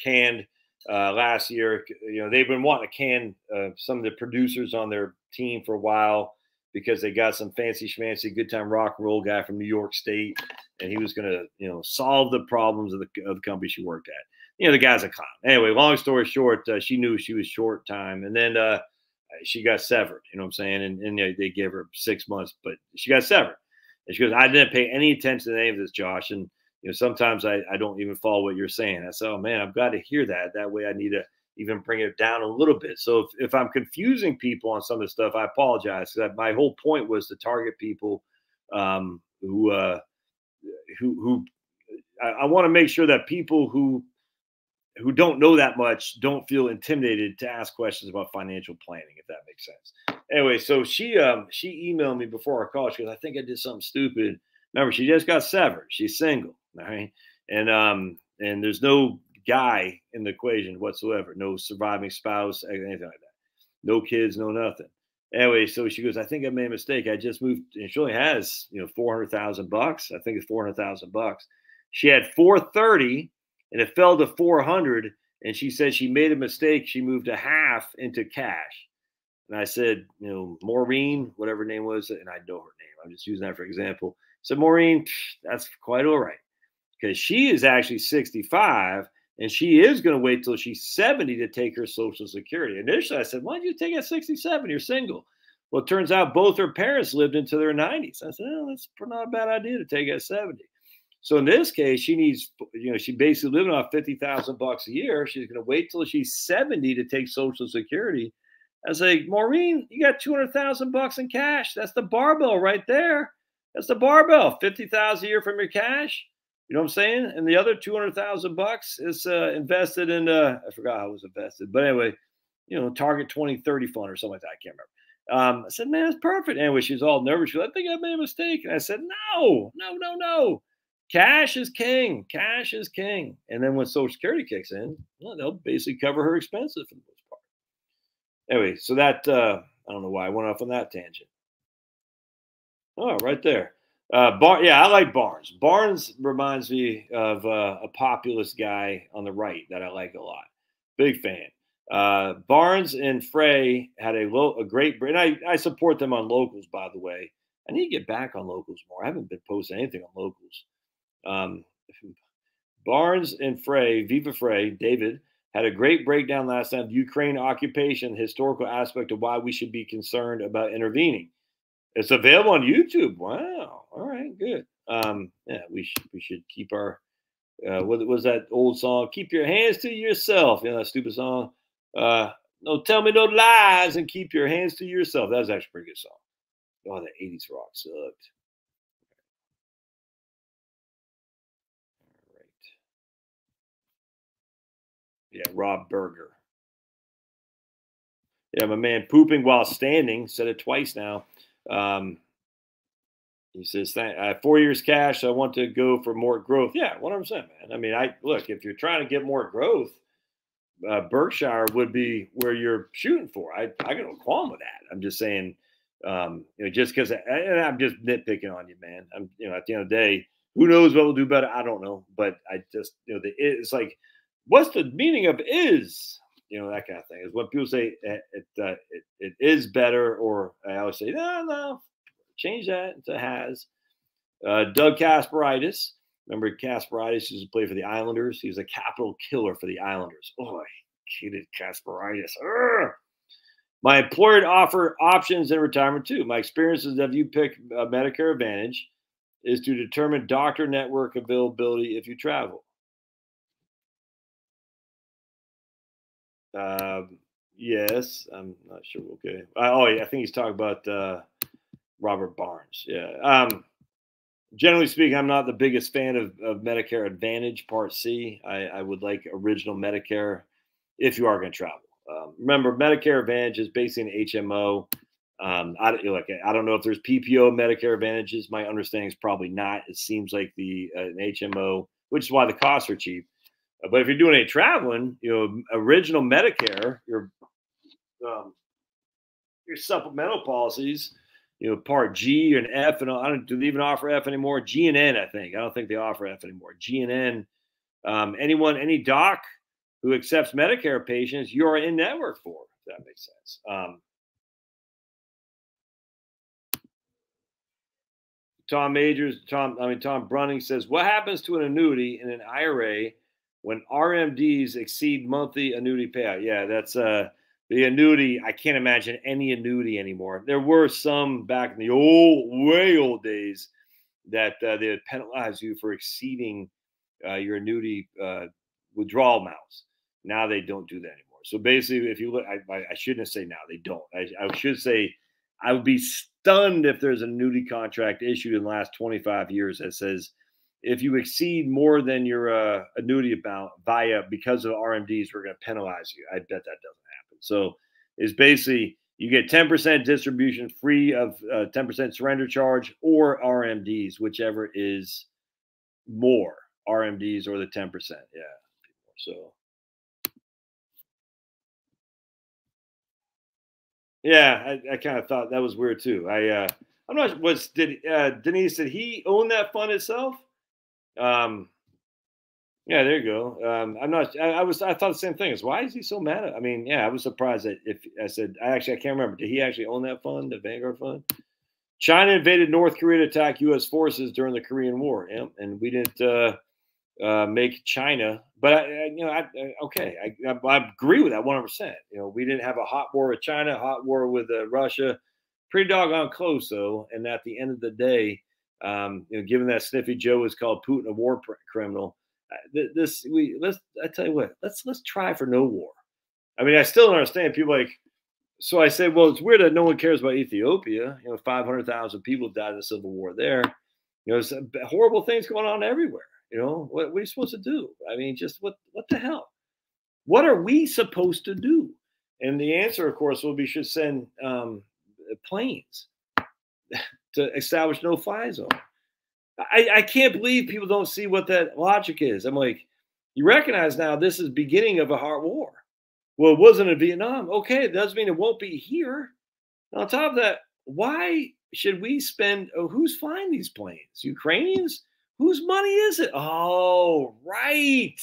canned uh, last year. You know, they've been wanting to can uh, some of the producers on their team for a while because they got some fancy schmancy good time rock and roll guy from New York State, and he was going to, you know, solve the problems of the, of the company she worked at. You know, the guy's a clown. Anyway, long story short, uh, she knew she was short time, and then uh, she got severed. You know what I'm saying? And, and they, they gave her six months, but she got severed. And she goes, I didn't pay any attention to any of this, Josh. And you know, sometimes I, I don't even follow what you're saying. I said, oh man, I've got to hear that. That way I need to even bring it down a little bit. So if, if I'm confusing people on some of the stuff, I apologize. My whole point was to target people um, who, uh, who, who I, I want to make sure that people who, who don't know that much don't feel intimidated to ask questions about financial planning, if that makes sense. Anyway, so she um she emailed me before our call. She goes, I think I did something stupid. Remember, she just got severed. She's single, all right? And um and there's no guy in the equation whatsoever. No surviving spouse, anything like that. No kids, no nothing. Anyway, so she goes, I think I made a mistake. I just moved, and she only has, you know, four hundred thousand bucks. I think it's four hundred thousand bucks. She had four thirty, and it fell to four hundred. And she said she made a mistake. She moved a half into cash. And I said, you know, Maureen, whatever name was, and I know her name. I'm just using that for example. So Maureen, that's quite all right. Because she is actually 65 and she is going to wait till she's 70 to take her Social Security. Initially, I said, Why don't you take at 67? You're single. Well, it turns out both her parents lived into their 90s. I said, Oh, that's not a bad idea to take at 70. So in this case, she needs, you know, she basically living off 50,000 bucks a year. She's going to wait till she's 70 to take Social Security. I say, Maureen, you got 200,000 bucks in cash. That's the barbell right there. That's the barbell. 50,000 a year from your cash. You know what I'm saying? And the other 200,000 bucks is uh, invested in, uh, I forgot how it was invested, but anyway, you know, Target 2030 fund or something like that. I can't remember. Um, I said, man, it's perfect. Anyway, she was all nervous. She was, I think I made a mistake. And I said, no, no, no, no. Cash is king. Cash is king. And then when Social Security kicks in, well, they'll basically cover her expenses for the most part. Anyway, so that uh, I don't know why I went off on that tangent. Oh, right there. Uh, Bar- yeah, I like Barnes. Barnes reminds me of uh, a populist guy on the right that I like a lot. Big fan. Uh, Barnes and Frei had a, lo- a great, and I, I support them on locals, by the way. I need to get back on locals more. I haven't been posting anything on locals. Um, Barnes and Frei, Viva Frei, David, had a great breakdown last time. Ukraine occupation, historical aspect of why we should be concerned about intervening. It's available on YouTube. Wow. All right, good. Um, yeah, we should we should keep our uh, what was that old song? Keep your hands to yourself. You know that stupid song. Uh, no, tell me no lies and keep your hands to yourself. That was actually a pretty good song. Oh, the '80s rock sucked. All right. Yeah, Rob Berger. Yeah, my man pooping while standing. Said it twice now. Um, he says, uh, four years cash. I want to go for more growth. Yeah, 100%, man. I mean, I look, if you're trying to get more growth, uh, Berkshire would be where you're shooting for. I, I got no qualm with that. I'm just saying, um, you know, just because I'm just nitpicking on you, man. I'm, you know, at the end of the day, who knows what will do better? I don't know. But I just, you know, the, it's like, what's the meaning of is? you know that kind of thing is when people say it it, uh, it, it is better or i always say no no change that to has uh, doug Kasparaitis. remember Kasparaitis used to play for the islanders he was a capital killer for the islanders oh i hated Kasparaitis Urgh. my employer offer options in retirement too my experiences if you pick medicare advantage is to determine doctor network availability if you travel Um, yes, I'm not sure. Okay. Uh, oh, yeah, I think he's talking about uh, Robert Barnes. Yeah. Um, generally speaking, I'm not the biggest fan of, of Medicare Advantage Part C. I, I would like original Medicare if you are going to travel. Um, remember, Medicare Advantage is basically an HMO. Um, I, like, I don't know if there's PPO Medicare Advantages. My understanding is probably not. It seems like the uh, an HMO, which is why the costs are cheap. But if you're doing any traveling, you know, original Medicare, your um, your supplemental policies, you know, Part G and F, and I don't do they even offer F anymore? G and N, I think. I don't think they offer F anymore. G and N. Um, anyone, any doc who accepts Medicare patients, you're in network for. If that makes sense. Um, Tom Majors, Tom, I mean Tom Brunning says, what happens to an annuity in an IRA when RMDs exceed monthly annuity payout. Yeah, that's uh the annuity. I can't imagine any annuity anymore. There were some back in the old, way old days that uh, they would penalize you for exceeding uh, your annuity uh, withdrawal amounts. Now they don't do that anymore. So basically, if you look, I, I shouldn't say now they don't. I, I should say I would be stunned if there's an annuity contract issued in the last 25 years that says if you exceed more than your uh, annuity amount via because of RMDs, we're going to penalize you. I bet that doesn't happen. So it's basically you get 10% distribution free of uh, 10% surrender charge or RMDs, whichever is more RMDs or the 10%. Yeah. So. Yeah, I, I kind of thought that was weird too. I uh I'm not was did uh Denise did he own that fund itself? Um, yeah, there you go. Um, I'm not. I, I, was. I thought the same thing. Is why is he so mad? At, I mean, yeah, I was surprised that if I said I actually I can't remember. Did he actually own that fund, the Vanguard fund? China invaded North Korea to attack U.S. forces during the Korean War, yeah, and we didn't uh, uh, make China. But I, I you know, I, okay, I, I, agree with that 100. percent You know, we didn't have a hot war with China, hot war with uh, Russia. Pretty doggone close though, and at the end of the day, um, you know, given that Sniffy Joe is called Putin a war criminal, uh, this we let's I tell you what, let's let's try for no war. I mean, I still don't understand people like. So I said, well, it's weird that no one cares about Ethiopia. You know, five hundred thousand people died in the civil war there. You know, horrible things going on everywhere. You know, what, what are you supposed to do? I mean, just what what the hell? What are we supposed to do? And the answer, of course, will be should send um, planes *laughs* to establish no fly zone. I, I can't believe people don't see what that logic is. I'm like, you recognize now this is beginning of a hard war. Well, it wasn't in Vietnam. Okay, it does mean it won't be here. On top of that, why should we spend? Oh, who's flying these planes? Ukrainians? Whose money is it? Oh, right.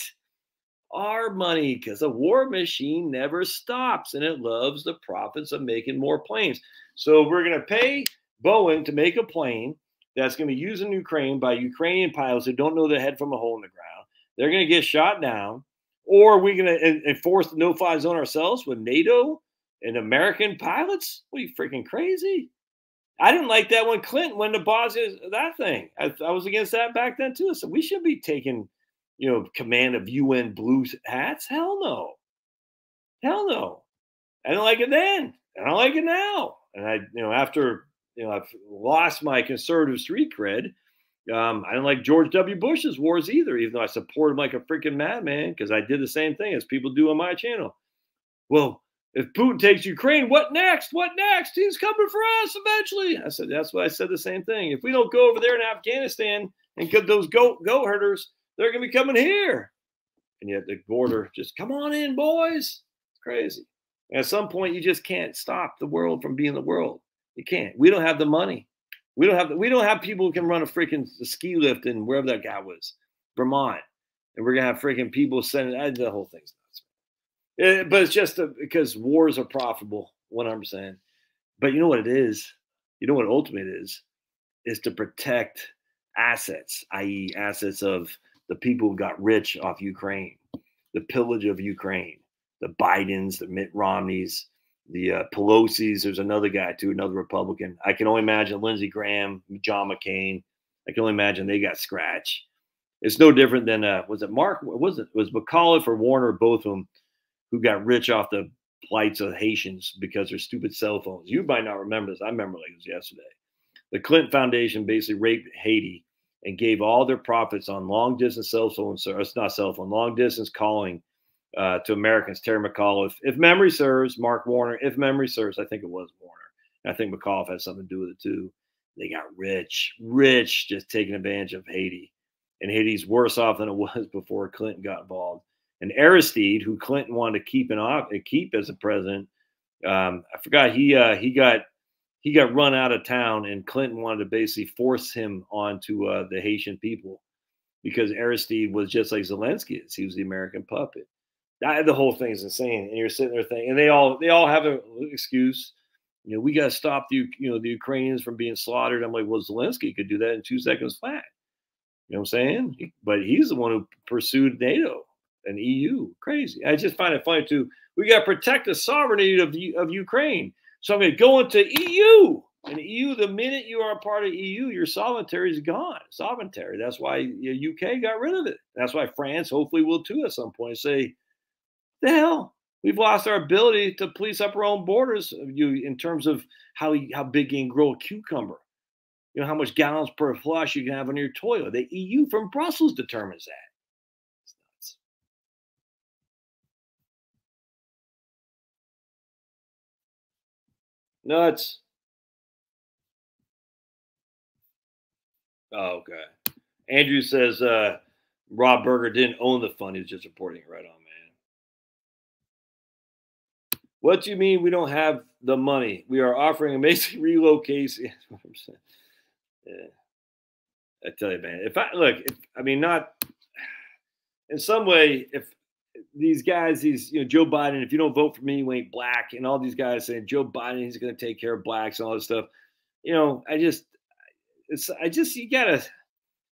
Our money, because the war machine never stops and it loves the profits of making more planes. So we're going to pay Boeing to make a plane that's going to be used in Ukraine by Ukrainian pilots who don't know the head from a hole in the ground. They're going to get shot down. Or are we going to enforce the no fly zone ourselves with NATO and American pilots? What are you freaking crazy? I didn't like that when Clinton went to Bosnia, that thing. I, I was against that back then too. So we should be taking, you know, command of UN blue hats. Hell no. Hell no. I didn't like it then. And I like it now. And I, you know, after, you know, I've lost my conservative street cred. Um, I didn't like George W. Bush's wars either, even though I supported him like a freaking madman because I did the same thing as people do on my channel. Well, if Putin takes Ukraine, what next? What next? He's coming for us eventually. I said, that's what I said the same thing. If we don't go over there in Afghanistan and get those goat goat herders, they're gonna be coming here. And yet the border just come on in, boys. It's crazy. And at some point, you just can't stop the world from being the world. You can't. We don't have the money. We don't have the, we don't have people who can run a freaking ski lift in wherever that guy was, Vermont. And we're gonna have freaking people sending the whole thing's it, eh, but it's just a, because wars are profitable, 100%. But you know what it is? You know what ultimate is? Is to protect assets, i.e., assets of the people who got rich off Ukraine, the pillage of Ukraine, the Bidens, the Mitt Romneys, the uh, Pelosi's. There's another guy too, another Republican. I can only imagine Lindsey Graham, John McCain. I can only imagine they got scratch. It's no different than uh, was it Mark? Was it was McAuliffe or Warner? Both of them who got rich off the plights of Haitians because their stupid cell phones. You might not remember this. I remember like it was yesterday. The Clinton Foundation basically raped Haiti and gave all their profits on long distance cell phone service, not cell phone, long distance calling uh, to Americans. Terry McAuliffe, if memory serves, Mark Warner, if memory serves, I think it was Warner. I think McAuliffe had something to do with it too. They got rich, rich, just taking advantage of Haiti. And Haiti's worse off than it *laughs* was before Clinton got involved and Aristide, who Clinton wanted to keep in uh, keep as a president. Um, I forgot he uh, he got he got run out of town, and Clinton wanted to basically force him onto uh, the Haitian people because Aristide was just like Zelensky is. He was the American puppet. That, the whole thing is insane, and you're sitting there thinking, and they all they all have an excuse. You know, we got to stop the you know the Ukrainians from being slaughtered. I'm like, well, Zelensky could do that in two mm-hmm. seconds flat. You know what I'm saying? But he's the one who pursued NATO and EU. Crazy. I just find it funny too. We got to protect the sovereignty of the, of Ukraine. So I'm going to go into EU. And EU, the minute you are a part of EU, your sovereignty is gone. Sovereignty. That's why UK got rid of it. That's why France hopefully will too at some point say, the hell, we've lost our ability to police up our own borders you in terms of how how big you can grow a cucumber. You know how much gallons per flush you can have on your toilet. The EU from Brussels determines that. Nuts. Oh, okay. Andrew says uh, Rob Berger didn't own the fund. He's just reporting it right on, What do you mean we don't have the money? We are offering amazing *laughs* relocation. *laughs* yeah. I tell you, man. If I look, if, I mean, not *sighs* in some way, if these guys, these you know Joe Biden. If you don't vote for me, you ain't black, and all these guys saying Joe Biden, he's going to take care of blacks and all this stuff. You know, I just, it's, I just, you gotta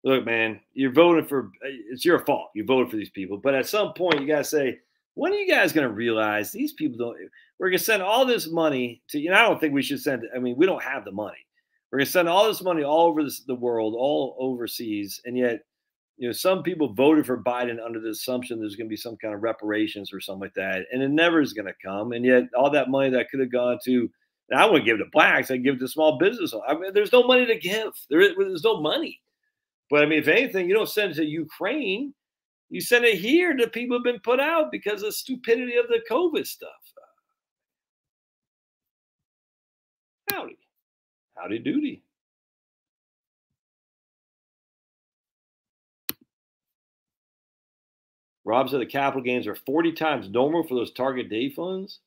look, man. You're voting for, it's your fault. You voted for these people, but at some point, you gotta say, when are you guys going to realize these people don't? We're going to send all this money to. You know, I don't think we should send. I mean, we don't have the money. We're going to send all this money all over this, the world, all overseas, and yet you know, some people voted for Biden under the assumption there's going to be some kind of reparations or something like that, and it never is going to come. And yet, all that money that could have gone to, I wouldn't give to blacks. I'd give to small business. I mean, there's no money to give. There is, there's no money. But I mean, if anything, you don't send it to Ukraine. You send it here to people have been put out because of the stupidity of the COVID stuff. Howdy. Howdy doody. Rob said the capital gains are 40 times normal for those target day funds.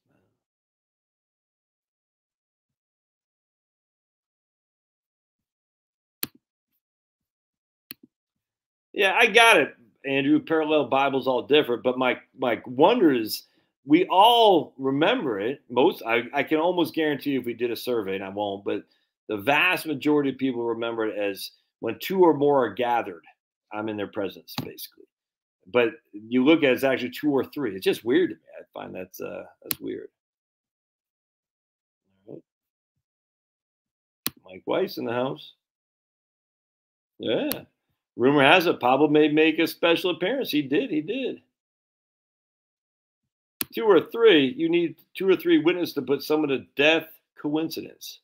Yeah, I got it, Andrew. Parallel Bible's all different, but my my wonder is we all remember it. Most I, I can almost guarantee if we did a survey, and I won't, but the vast majority of people remember it as when two or more are gathered, I'm in their presence, basically. But you look at it, it's actually two or three. It's just weird to me. I find that's uh that's weird. Mike Weiss in the house. Yeah. Rumor has it Pablo may make a special appearance. He did. He did. Two or three. You need two or three witnesses to put someone to death. Coincidence.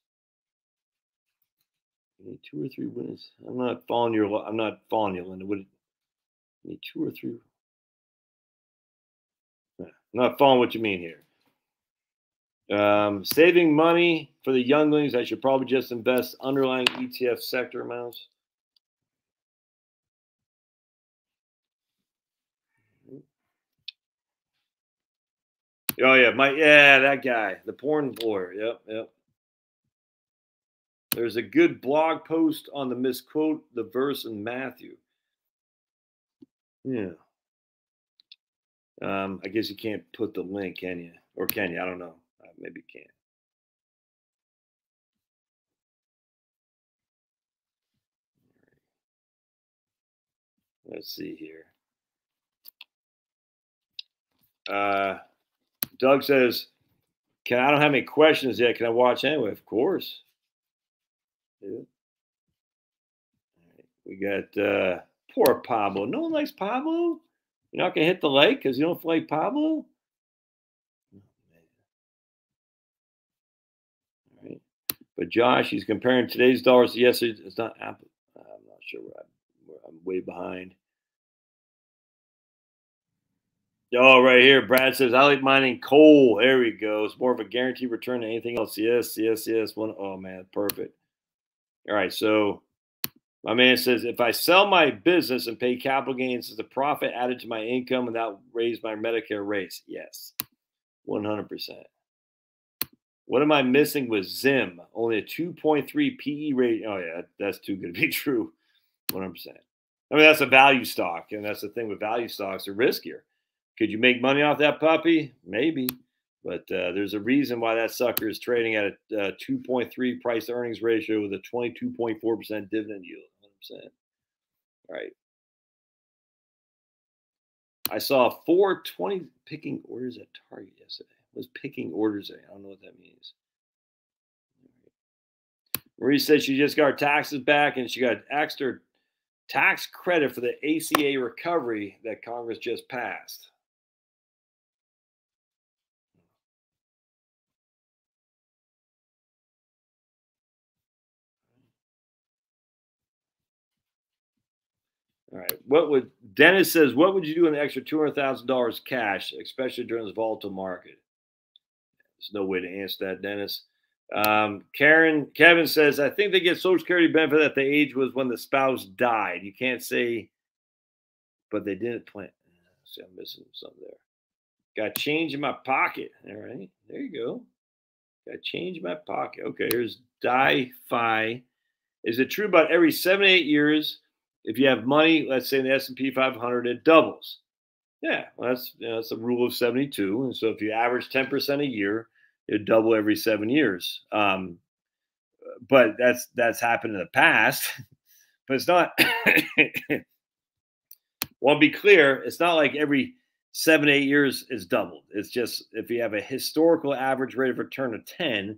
You need two or three witnesses. I'm not following your. I'm not following you, Linda. What? You need two or three. I'm not following what you mean here. Um, saving money for the younglings. I should probably just invest underlying ETF sector amounts. Oh yeah, my yeah, that guy, the porn lawyer. Yep, yep. There's a good blog post on the misquote the verse in Matthew. Yeah. Um, I guess you can't put the link, can you? Or can you? I don't know. Uh, maybe you can. Let's see here. Uh, Doug says, "Can I don't have any questions yet? Can I watch anyway?" Of course. Yeah. We got uh, poor Pablo. No one likes Pablo. You're not gonna hit the lake because you don't like Pablo. But Josh, he's comparing today's dollars to yesterday's. It's not Apple. I'm not sure I'm, I'm way behind. Oh, right here. Brad says, I like mining coal. There we go. It's more of a guaranteed return than anything else. Yes, yes, yes. One. Oh, man. Perfect. All right. So my man says, if I sell my business and pay capital gains as a profit added to my income and that raise my Medicare rates? Yes. 100%. What am I missing with Zim? Only a 2.3 PE rate. Oh, yeah. That's too good to be *laughs* true. 100%. I mean, that's a value stock. And that's the thing with value stocks, they're riskier. Could you make money off that puppy? Maybe. But uh, there's a reason why that sucker is trading at a uh, 2.3 price earnings ratio with a 22.4% dividend yield. 100%. All right. I saw 420 picking orders at Target yesterday. I was picking orders. I don't know what that means. Marie said she just got her taxes back and she got extra tax credit for the ACA recovery that Congress just passed. All right. What would Dennis says? What would you do in the extra two hundred thousand dollars cash, especially during this volatile market? There's no way to answer that, Dennis. Um, Karen Kevin says, I think they get Social Security benefit at the age was when the spouse died. You can't say, but they didn't plan. See, I'm missing something there. Got change in my pocket. All right, there you go. Got change in my pocket. Okay, here's Die Fi. Is it true about every seven eight years? If you have money, let's say in the S&P 500, it doubles. Yeah, well, that's you know, that's a rule of 72. And so if you average 10% a year, it double every seven years. Um, but that's that's happened in the past. *laughs* but it's not. *coughs* well, be clear, it's not like every seven eight years is doubled. It's just if you have a historical average rate of return of 10,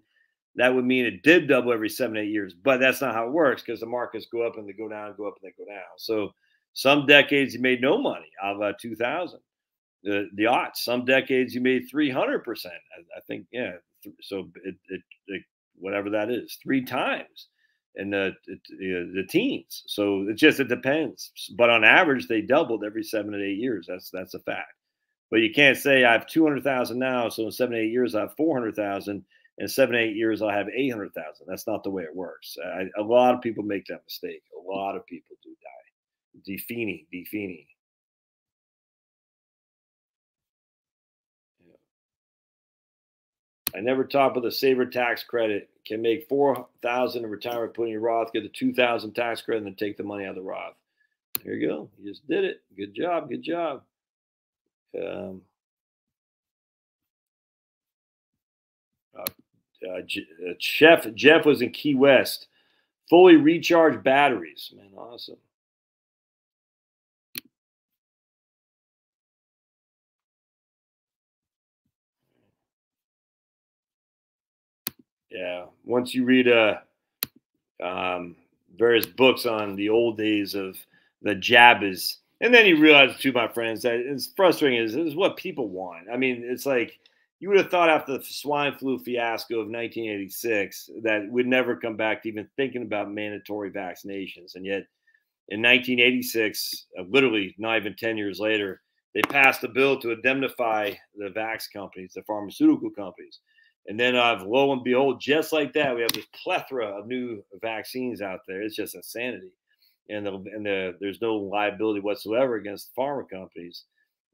that would mean it did double every seven, eight years. But that's not how it works because the markets go up and they go down, go up and they go down. So some decades you made no money out of uh, 2000. The the odds. Some decades you made 300 percent. I, I, think yeah. So it, it, it, whatever that is, three times in the the teens. So it just it depends. But on average, they doubled every seven to eight years. That's that's a fact. But you can't say I have 200,000 now, so in seven eight years I have 400,000 in seven eight years i'll have 800000 that's not the way it works I, A lot of people make that mistake a lot of people do die defini defini. I never top about the saver tax credit. Can make four thousand in retirement, put in your Roth, get the two thousand tax credit, and then take the money out of the Roth. There you go. You just did it. Good job. Good job. Um, uh, uh, Chef Jeff was in Key West. Fully recharged batteries. Man, awesome. Yeah. Once you read uh, um, various books on the old days of the jabbas, and then you realize, too, my friends, that it's frustrating. Is is what people want. I mean, it's like you would have thought after the swine flu fiasco of 1986 that we'd never come back to even thinking about mandatory vaccinations, and yet in 1986, uh, literally not even 10 years later, they passed a bill to indemnify the vax companies, the pharmaceutical companies. And then, uh, lo and behold, just like that, we have this plethora of new vaccines out there. It's just insanity, and the, and the, there's no liability whatsoever against the pharma companies,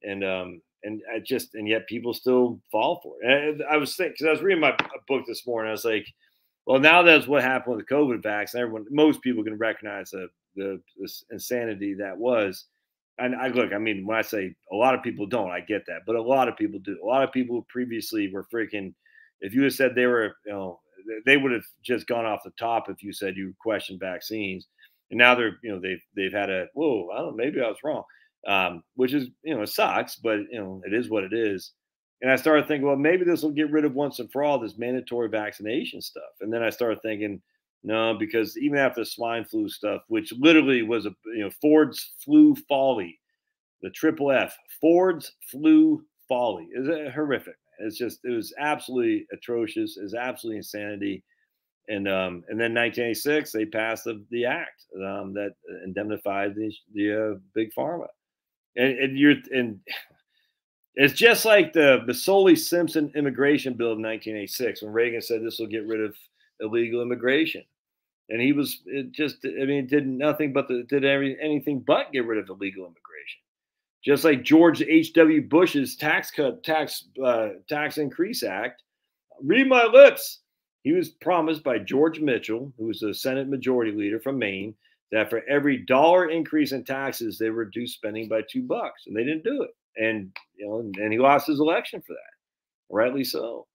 and um, and I just and yet people still fall for it. And I was thinking because I was reading my book this morning, I was like, well, now that's what happened with the COVID vaccine. Everyone, most people can recognize the the insanity that was. And I look, I mean, when I say a lot of people don't, I get that, but a lot of people do. A lot of people previously were freaking if you had said they were, you know, they would have just gone off the top if you said you questioned vaccines. And now they're, you know, they've they've had a whoa, I don't know, maybe I was wrong, um, which is, you know, it sucks, but you know, it is what it is. And I started thinking, well, maybe this will get rid of once and for all this mandatory vaccination stuff. And then I started thinking, no, because even after the swine flu stuff, which literally was a, you know, Ford's flu folly, the triple F, Ford's flu folly is horrific. It's just it was absolutely atrocious. It's absolutely insanity. And um, and then 1986 they passed the, the act um, that indemnified the the uh, big pharma. And, and you're and it's just like the Mazzoli Simpson immigration bill of 1986 when Reagan said this will get rid of illegal immigration. And he was it just I mean it did nothing but the, did every, anything but get rid of illegal immigration just like George H.W. Bush's tax cut, tax uh, tax increase act. Read my lips. He was promised by George Mitchell, who was the Senate Majority Leader from Maine, that for every dollar increase in taxes, they reduce spending by two bucks, and they didn't do it. And you know, and he lost his election for that, rightly so.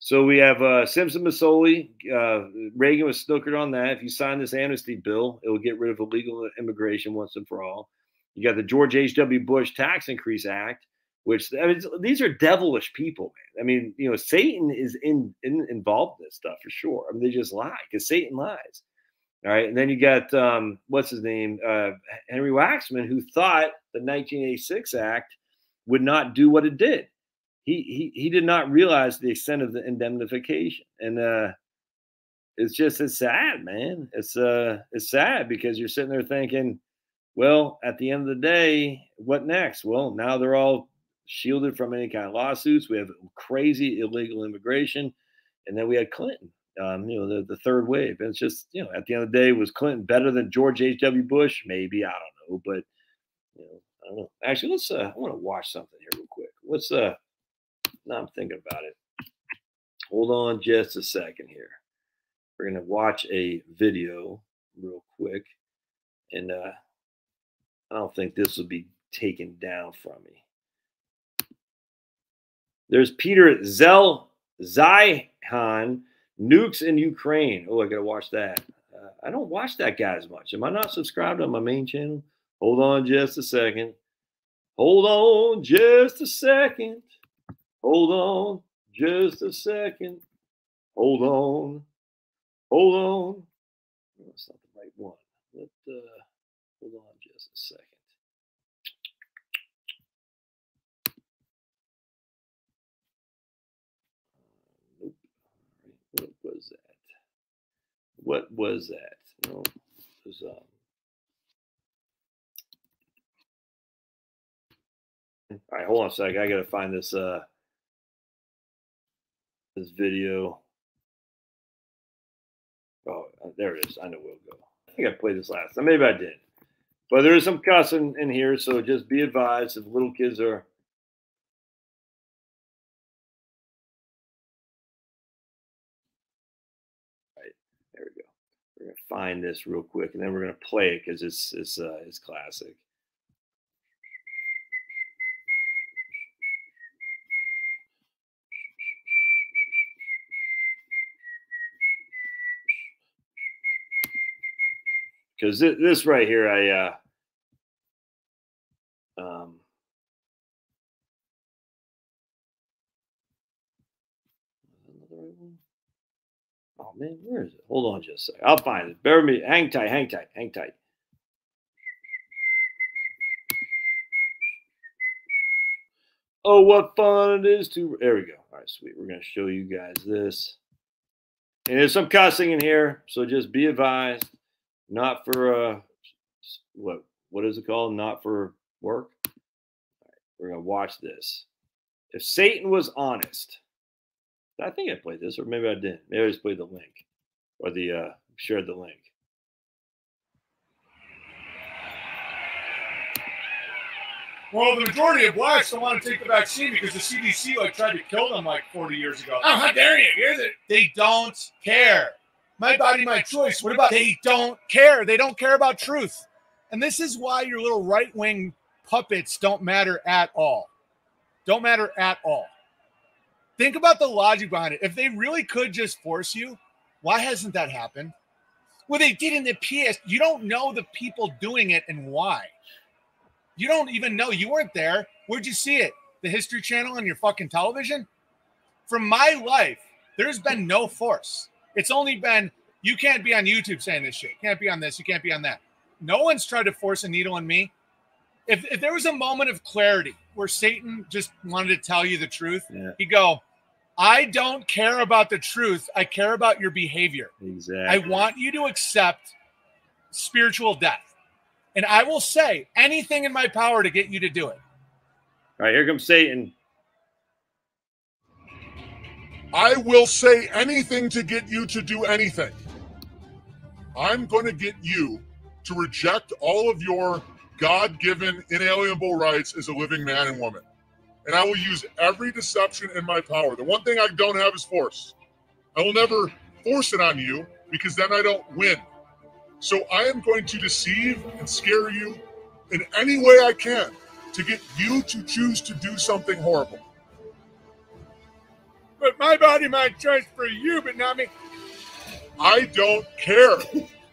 So we have uh, Simpson Mazzoli. Uh, Reagan was snookered on that. If you sign this amnesty bill, it will get rid of illegal immigration once and for all. You got the George H.W. Bush Tax Increase Act, which I mean, these are devilish people, man. I mean, you know, Satan is in, in involved in this stuff for sure. I mean, they just lie because Satan lies. All right, and then you got um, what's his name, uh, Henry Waxman, who thought the 1986 Act would not do what it did. He he he did not realize the extent of the indemnification, and uh, it's just it's sad, man. It's uh it's sad because you're sitting there thinking well, at the end of the day, what next? Well, now they're all shielded from any kind of lawsuits. We have crazy illegal immigration, and then we had Clinton. Um, you know, the, the third wave. And it's just, you know, at the end of the day, was Clinton better than George H.W. Bush? Maybe. I don't know. But, you know, I don't know. Actually, let's, uh, I want to watch something here real quick. Let's, uh, now I'm thinking about it. Hold on just a second here. We're going to watch a video real quick. And, uh, I don't think this will be taken down from me. There's Peter Zel Zeihan, nukes in Ukraine. Oh, I got to watch that. Uh, I don't watch that guy as much. Am I not subscribed on my main channel? Hold on just a second. Hold on just a second. Hold on just a second. Hold on. Hold on. That's not the right one. Let, uh, hold on just a second. Nope. What was that? What was that? Was um. All right, hold on a sec. I gotta find this uh this video. Oh, uh, there it is. I know it'll go. I think I played this last time. Maybe I did. But there is some cussing in here, so just be advised if little kids are gonna find this real quick, and then we're gonna play it because it's it's uh, it's classic. Because this right here, I uh, um, Oh man, where is it? Hold on just a second. I'll find it. Bear me. Hang tight, hang tight, hang tight. Oh, what fun it is to. There we go. All right, sweet. We're going to show you guys this. And there's some cussing in here, so just be advised. Not for, uh, what what is it called? Not for work. we're going to watch this. If Satan was honest, I think I played this, or maybe I didn't. Maybe I just played the link or the uh, shared the link. Well, the majority of blacks don't want to take the vaccine because the CDC like tried to kill them like 40 years ago. Oh, how dare you? Here's it. They don't care. My body, my choice. What about they don't care? They don't care about truth. And this is why your little right wing puppets don't matter at all. Don't matter at all. Think about the logic behind it. If they really could just force you, why hasn't that happened? Well, they did in the PS. You don't know the people doing it and why. You don't even know. You weren't there. Where'd you see it? The History Channel on your fucking television? From my life, there's been no force. It's only been you can't be on YouTube saying this shit. You can't be on this. You can't be on that. No one's tried to force a needle on me. If, if there was a moment of clarity where Satan just wanted to tell you the truth, yeah. he'd go, I don't care about the truth. I care about your behavior. Exactly. I want you to accept spiritual death. And I will say anything in my power to get you to do it. All right, here comes Satan. I will say anything to get you to do anything. I'm going to get you to reject all of your God given inalienable rights as a living man and woman and I will use every deception in my power. The one thing I don't have is force. I will never force it on you because then I don't win. So I am going to deceive and scare you in any way I can to get you to choose to do something horrible. But my body, my choice for you, but not me. I don't care.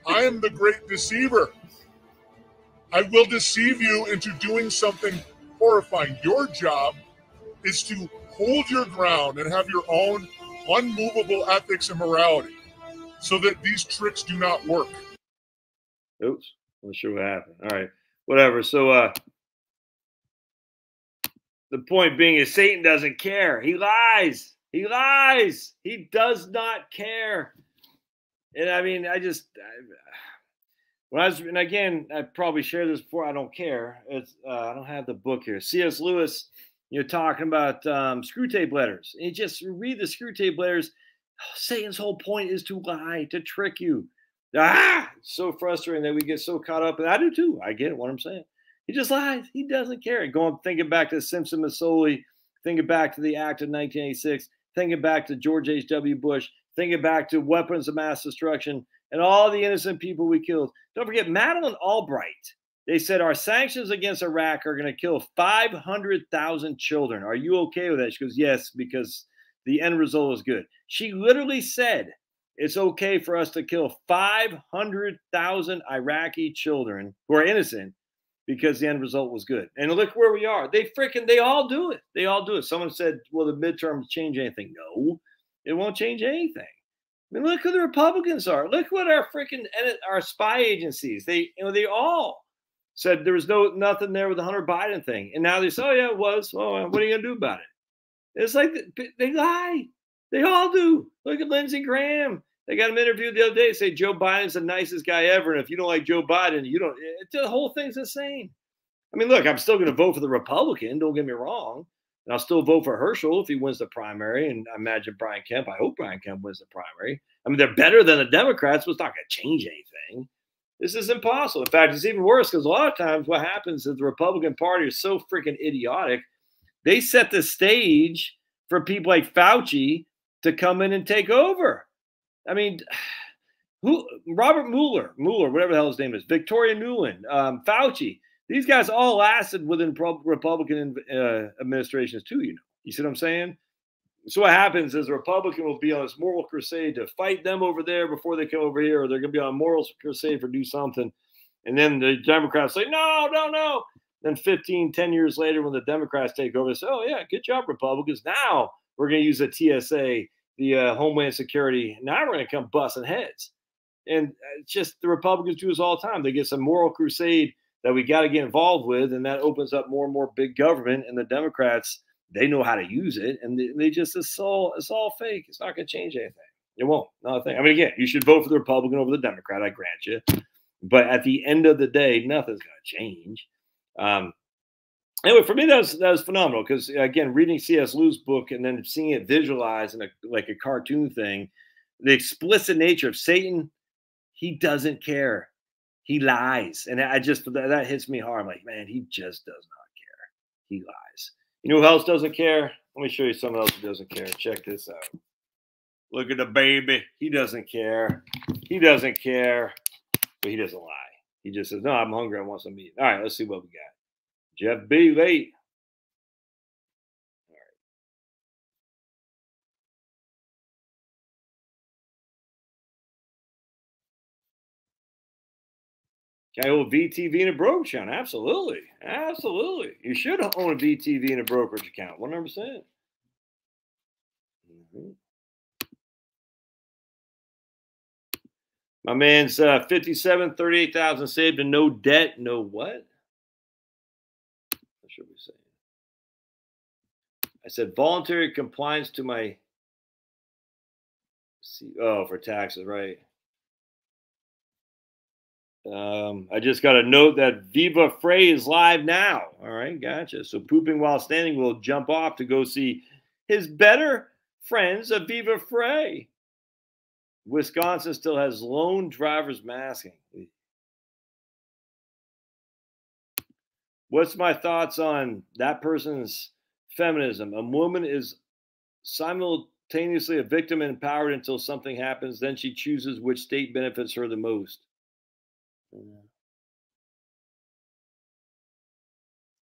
I am the great deceiver. I will deceive you into doing something horrifying. Your job is to hold your ground and have your own unmovable ethics and morality so that these tricks do not work. Oops, I'm not sure what happened. All right, whatever. So, uh, the point being is Satan doesn't care. He lies. He lies. He does not care. And I mean, I just, I, when I was, and again, I probably shared this before. I don't care. It's, uh, I don't have the book here. C.S. Lewis you're talking about um, Screwtape letters. And you just read the Screwtape letters. *sighs* Satan's whole point is to lie, to trick you. Ah, so frustrating that we get so caught up. And I do too. I get what I'm saying. He just lies. He doesn't care. Going thinking back to Simpson Mazzoli, thinking back to the act of 1986, thinking back to George H.W. Bush, thinking back to weapons of mass destruction and all the innocent people we killed. Don't forget Madeleine Albright they said our sanctions against Iraq are going to kill 500,000 children. Are you okay with that? She goes, Yes, because the end result is good. She literally said it's okay for us to kill 500,000 Iraqi children who are innocent because the end result was good. And look where we are. They freaking, they all do it. They all do it. Someone said, Will the midterms change anything? No, it won't change anything. I mean, look who the Republicans are. Look what our freaking our spy agencies. They you know they all said there was no nothing there with the Hunter Biden thing, and now they say, "Oh yeah, it was." Oh, what are you gonna do about it? It's like they lie. They all do. Look at Lindsey Graham. They got him interviewed the other day. Say Joe Biden's the nicest guy ever, and if you don't like Joe Biden, you don't. It, the whole thing's insane. I mean, look, I'm still going to vote for the Republican. Don't get me wrong, and I'll still vote for Herschel if he wins the primary. And I imagine Brian Kemp. I hope Brian Kemp wins the primary. I mean, they're better than the Democrats, but it's not going to change anything. This is impossible. In fact, it's even worse because a lot of times what happens is the Republican Party is so freaking idiotic. They set the stage for people like Fauci to come in and take over. I mean, *sighs* who Robert Mueller, Mueller, whatever the hell his name is, Victoria Nuland, um, Fauci. These guys all lasted within Republican uh, administrations too. You know, you see what I'm saying? So what happens is Republican will be on this moral crusade to fight them over there before they come over here, or they're going to be on a moral crusade for do something, and then the Democrats say no, no, no. Then 15, 10 years later, when the Democrats take over, they say, oh yeah, good job, Republicans. Now we're going to use the TSA, the uh, Homeland Security. Now we're going to come busting heads. And uh, just the Republicans do this all the time. They get some moral crusade that we got to get involved with, and that opens up more and more big government. And the Democrats, they know how to use it, and they, they just it's all it's all fake. It's not going to change anything. It won't. Not a thing. I mean, again, you should vote for the Republican over the Democrat. I grant you, but at the end of the day, nothing's going to change. Um, anyway, for me, that was that was phenomenal because again, reading C.S. Lewis' book and then seeing it visualized in a like a cartoon thing, the explicit nature of Satan he doesn't care. He lies. And I just, that, that hits me hard. I'm like, man, he just does not care. He lies. You know who else doesn't care? Let me show you someone else who doesn't care. Check this out. Look at the baby. He doesn't care. He doesn't care, but he doesn't lie. He just says, No, I'm hungry. I want some meat. All right, let's see what we got. Jeff B. Late. I own VTV and a brokerage account? Absolutely. Absolutely. You should own a VTV and a brokerage account. 100%. percent mm-hmm. My man's uh, 57, 38,000 saved and no debt. No what? What should we say? I said voluntary compliance to my. Oh, for taxes, right. Um, I just got a note that Viva Frei is live now. All right, gotcha. So pooping while standing will jump off to go see his better friends of Viva Frei. Wisconsin still has lone drivers masking. What's my thoughts on that person's feminism? A woman is simultaneously a victim and empowered until something happens. Then she chooses which state benefits her the most.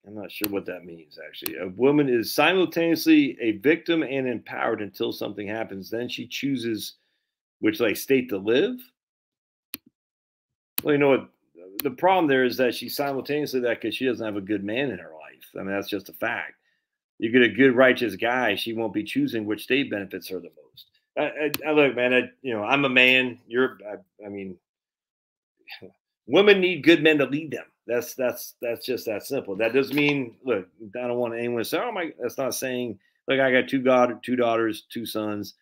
I'm not sure what that means, actually. A woman is simultaneously a victim and empowered until something happens. Then she chooses which like state to live. Well, you know what? The problem there is that she's simultaneously that because she doesn't have a good man in her life. I mean, that's just a fact. You get a good, righteous guy, she won't be choosing which state benefits her the most. I, I, I look, man. I, you know, I'm a man. You're. I, I mean, women need good men to lead them. That's that's that's just that simple. That doesn't mean look. I don't want anyone to say, "Oh my." That's not saying. Look, I got two god, two daughters, two sons,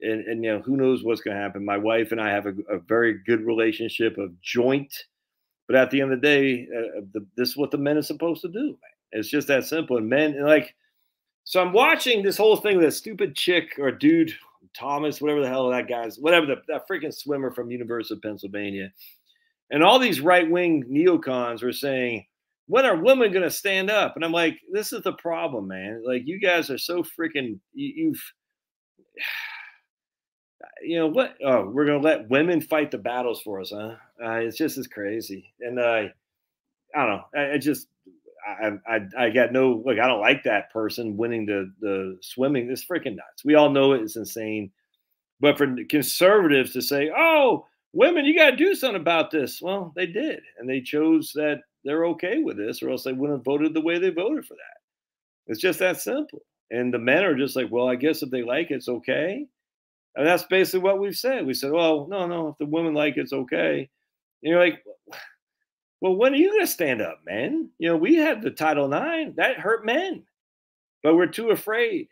and and you know who knows what's going to happen. My wife and I have a, a, very good relationship of joint, but at the end of the day, uh, the, this is what the men are supposed to do. It's just that simple. And men, and like, so I'm watching this whole thing with a stupid chick or dude, Thomas, whatever the hell that guy's, whatever the that freaking swimmer from University of Pennsylvania and all these right wing neocons were saying, when are women going to stand up? And I'm like, this is the problem, man. Like, you guys are so freaking, you, have *sighs* you know what? Oh, we're going to let women fight the battles for us, huh? Uh, it's just as crazy. And uh, I don't know. I, I just, I, I, I got no, look, I don't like that person winning the, the swimming. It's freaking nuts. We all know it. It's insane. But for conservatives to say, oh, women, you got to do something about this. Well, they did, and they chose that they're okay with this, or else they wouldn't have voted the way they voted for that. It's just that simple. And the men are just like, well, I guess if they like it, it's okay. And that's basically what we've said. We said, well, no, no, if the women like it, it's okay. And you're like, well, when are you going to stand up, man? You know, we had the Title IX that hurt men, but we're too afraid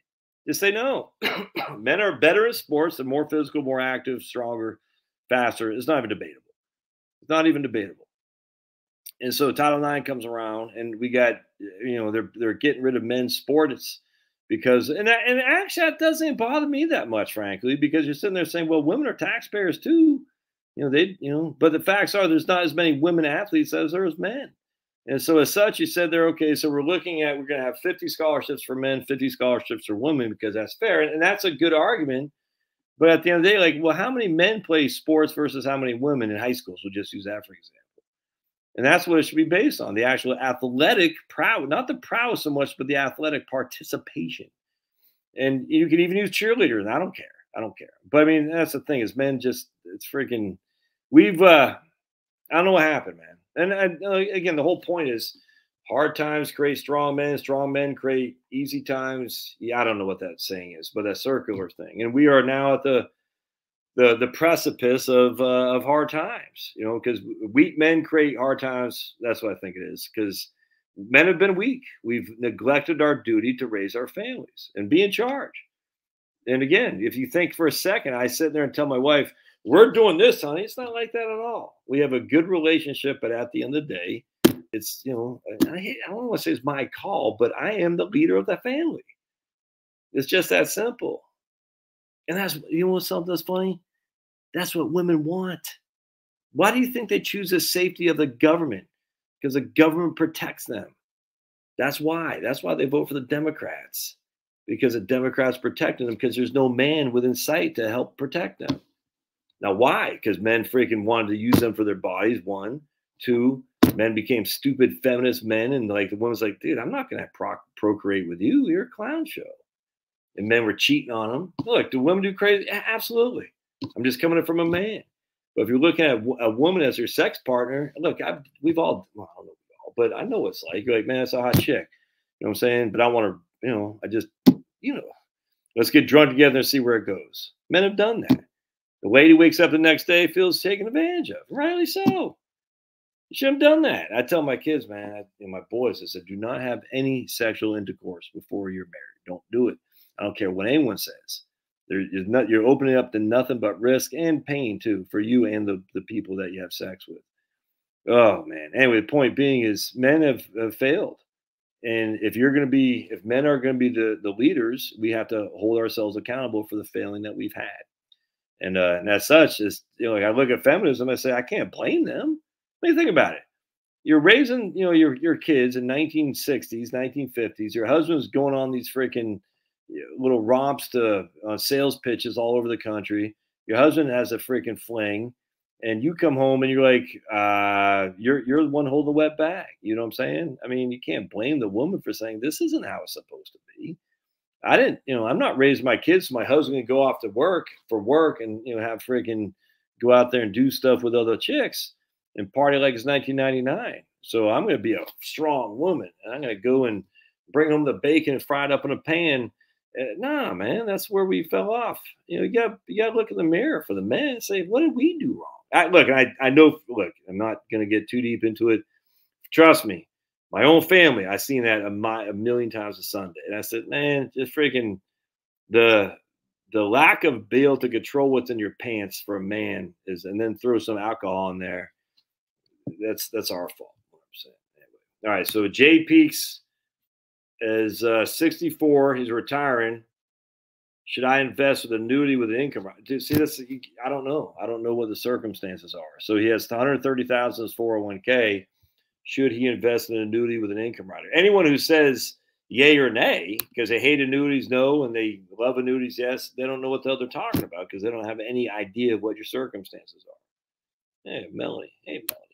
to say no. *clears throat* men are better at sports, they're more physical, more active, stronger faster. It's not even debatable. It's not even debatable. And so Title IX comes around, and we got you know they're they're getting rid of men's sports because and that, and actually that doesn't bother me that much, frankly, because you're sitting there saying, well, women are taxpayers too. You know they you know, but the facts are there's not as many women athletes as there is men. And so, as such, you said they're okay. So, we're looking at we're going to have 50 scholarships for men, 50 scholarships for women because that's fair. And, and that's a good argument But at the end of the day, like, well, how many men play sports versus how many women in high schools? We'll just use that for example. And that's what it should be based on the actual athletic proud, not the prowess so much, but the athletic participation. And you can even use cheerleaders. I don't care. I don't care. But I mean, that's the thing is men just, it's freaking, we've, uh, I don't know what happened, man. And, and uh, again, the whole point is hard times create strong men, strong men create easy times. Yeah, I don't know what that saying is, but that circular thing. And we are now at the, the the precipice of uh, of hard times. You know, because weak men create hard times. That's what I think it is. Because men have been weak. We've neglected our duty to raise our families and be in charge. And again, if you think for a second, I sit there and tell my wife, "We're doing this, honey." It's not like that at all. We have a good relationship, but at the end of the day, it's you know, I, I don't want to say it's my call, but I am the leader of the family. It's just that simple. And that's you know what's something that's funny? That's what women want. Why do you think they choose the safety of the government? Because the government protects them. That's why. That's why they vote for the Democrats. Because the Democrats protecting them because there's no man within sight to help protect them. Now, why? Because men freaking wanted to use them for their bodies. One, two, men became stupid feminist men, and like the woman's like, dude, I'm not gonna pro- procreate with you. You're a clown show. And men were cheating on them. Look, do women do crazy? Absolutely. I'm just coming from a man. But if you're looking at a woman as your sex partner, look, I've, we've all, well, I don't know but I know what it's like. You're like, man, it's a hot chick. You know what I'm saying? But I want to, you know, I just, you know, let's get drunk together and see where it goes. Men have done that. The lady wakes up the next day, feels taken advantage of. Rightly so. You should have done that. I tell my kids, man, I, and my boys, I said, do not have any sexual intercourse before you're married. Don't do it. I don't care what anyone says. There's not, you're opening up to nothing but risk and pain too for you and the, the people that you have sex with. Oh man. Anyway, the point being is men have, have failed. And if you're going to be, if men are going to be the, the leaders, we have to hold ourselves accountable for the failing that we've had. And, uh, and as such, is you know, like I look at feminism, I say I can't blame them. You think about it? You're raising, you know, your your kids in 1960s, 1950s. Your husband's going on these freaking little romps to uh, sales pitches all over the country. Your husband has a freaking fling, and you come home and you're like, uh, you're you're the one holding the wet bag. You know what I'm saying? I mean, you can't blame the woman for saying this isn't how it's supposed to be. I didn't, you know, I'm not raising my kids. So my husband can go off to work for work and you know have freaking go out there and do stuff with other chicks and party like it's 1999. So I'm going to be a strong woman, and I'm going to go and bring home the bacon and fry it up in a pan uh, nah, man, that's where we fell off. You know, you got you got to look in the mirror for the men and say, what did we do wrong? I, look, I I know. Look, I'm not going to get too deep into it. Trust me, my own family, I've seen that a, my, a million times a Sunday, and I said, man, just freaking the the lack of able to control what's in your pants for a man is, and then throw some alcohol in there. That's that's our fault. All right, so Jay Peaks is uh, 64. He's retiring. Should I invest with annuity with an income? Dude, see, this I don't know. I don't know what the circumstances are. So he has 130,000 as 401k. Should he invest in an annuity with an income rider? Anyone who says yay or nay because they hate annuities, no, and they love annuities, yes, they don't know what the hell they're talking about because they don't have any idea of what your circumstances are. Hey, Melanie. Hey, Melanie.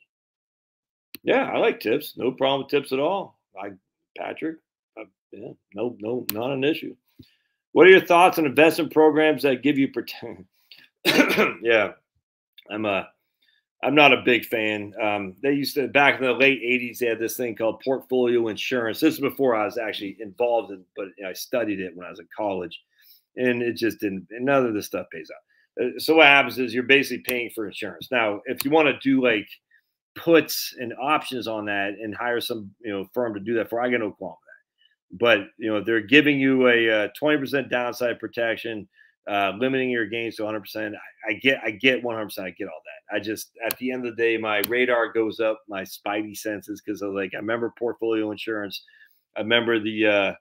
Yeah, I like tips. No problem with tips at all. I, Patrick, yeah, no, no, not an issue. What are your thoughts on investment programs that give you protection? *coughs* yeah, I'm a, I'm not a big fan. Um, they used to back in the late '80s. They had this thing called portfolio insurance. This is before I was actually involved in, but I studied it when I was in college, and it just didn't. none of this stuff pays out. Uh, so what happens is you're basically paying for insurance. Now, if you want to do like puts and options on that and hire some you know firm to do that for, I get no qualm with that. but you know they're giving you a, 20% uh, downside protection uh, limiting your gains to 100% I, I, get i get 100% i get all that. I just at the end of the day my radar goes up my spidey senses because of like i remember portfolio insurance. I remember the uh,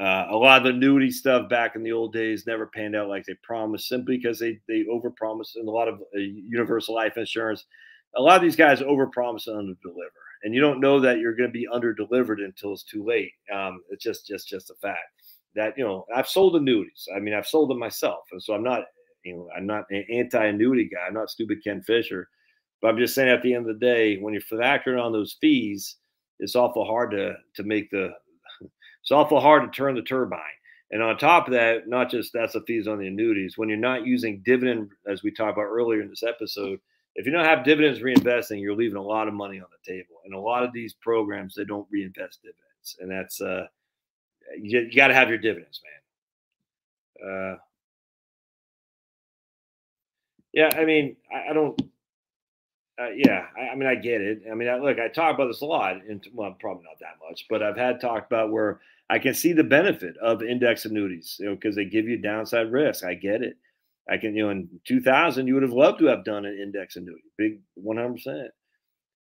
uh, a lot of the annuity stuff back in the old days never panned out like they promised simply because they they overpromised and a lot of uh, universal life insurance a lot of these guys overpromise and underdeliver and you don't know that you're going to be under delivered until it's too late. Um, it's just just just a fact that you know I've sold annuities. I mean, I've sold them myself, and so I'm not You know, I'm not an anti-annuity guy. I'm not stupid Ken Fisher, but I'm just saying at the end of the day, when you're factoring on those fees, it's awful hard to to make the *laughs* it's awful hard to turn the turbine. And on top of that, not just that's the fees on the annuities. When you're not using dividend, as we talked about earlier in this episode, if you don't have dividends reinvesting, you're leaving a lot of money on the table. And a lot of these programs, they don't reinvest dividends, and that's uh, you, you got to have your dividends, man. Uh, yeah, I mean, I, I don't. Uh, yeah, I, I, mean, I get it. I mean, I, look, I talk about this a lot, and well, probably not that much, but I've had talked about where I can see the benefit of index annuities, you know, because they give you downside risk. I get it. I can, you know, in 2000, you would have loved to have done an index annuity, big 100%.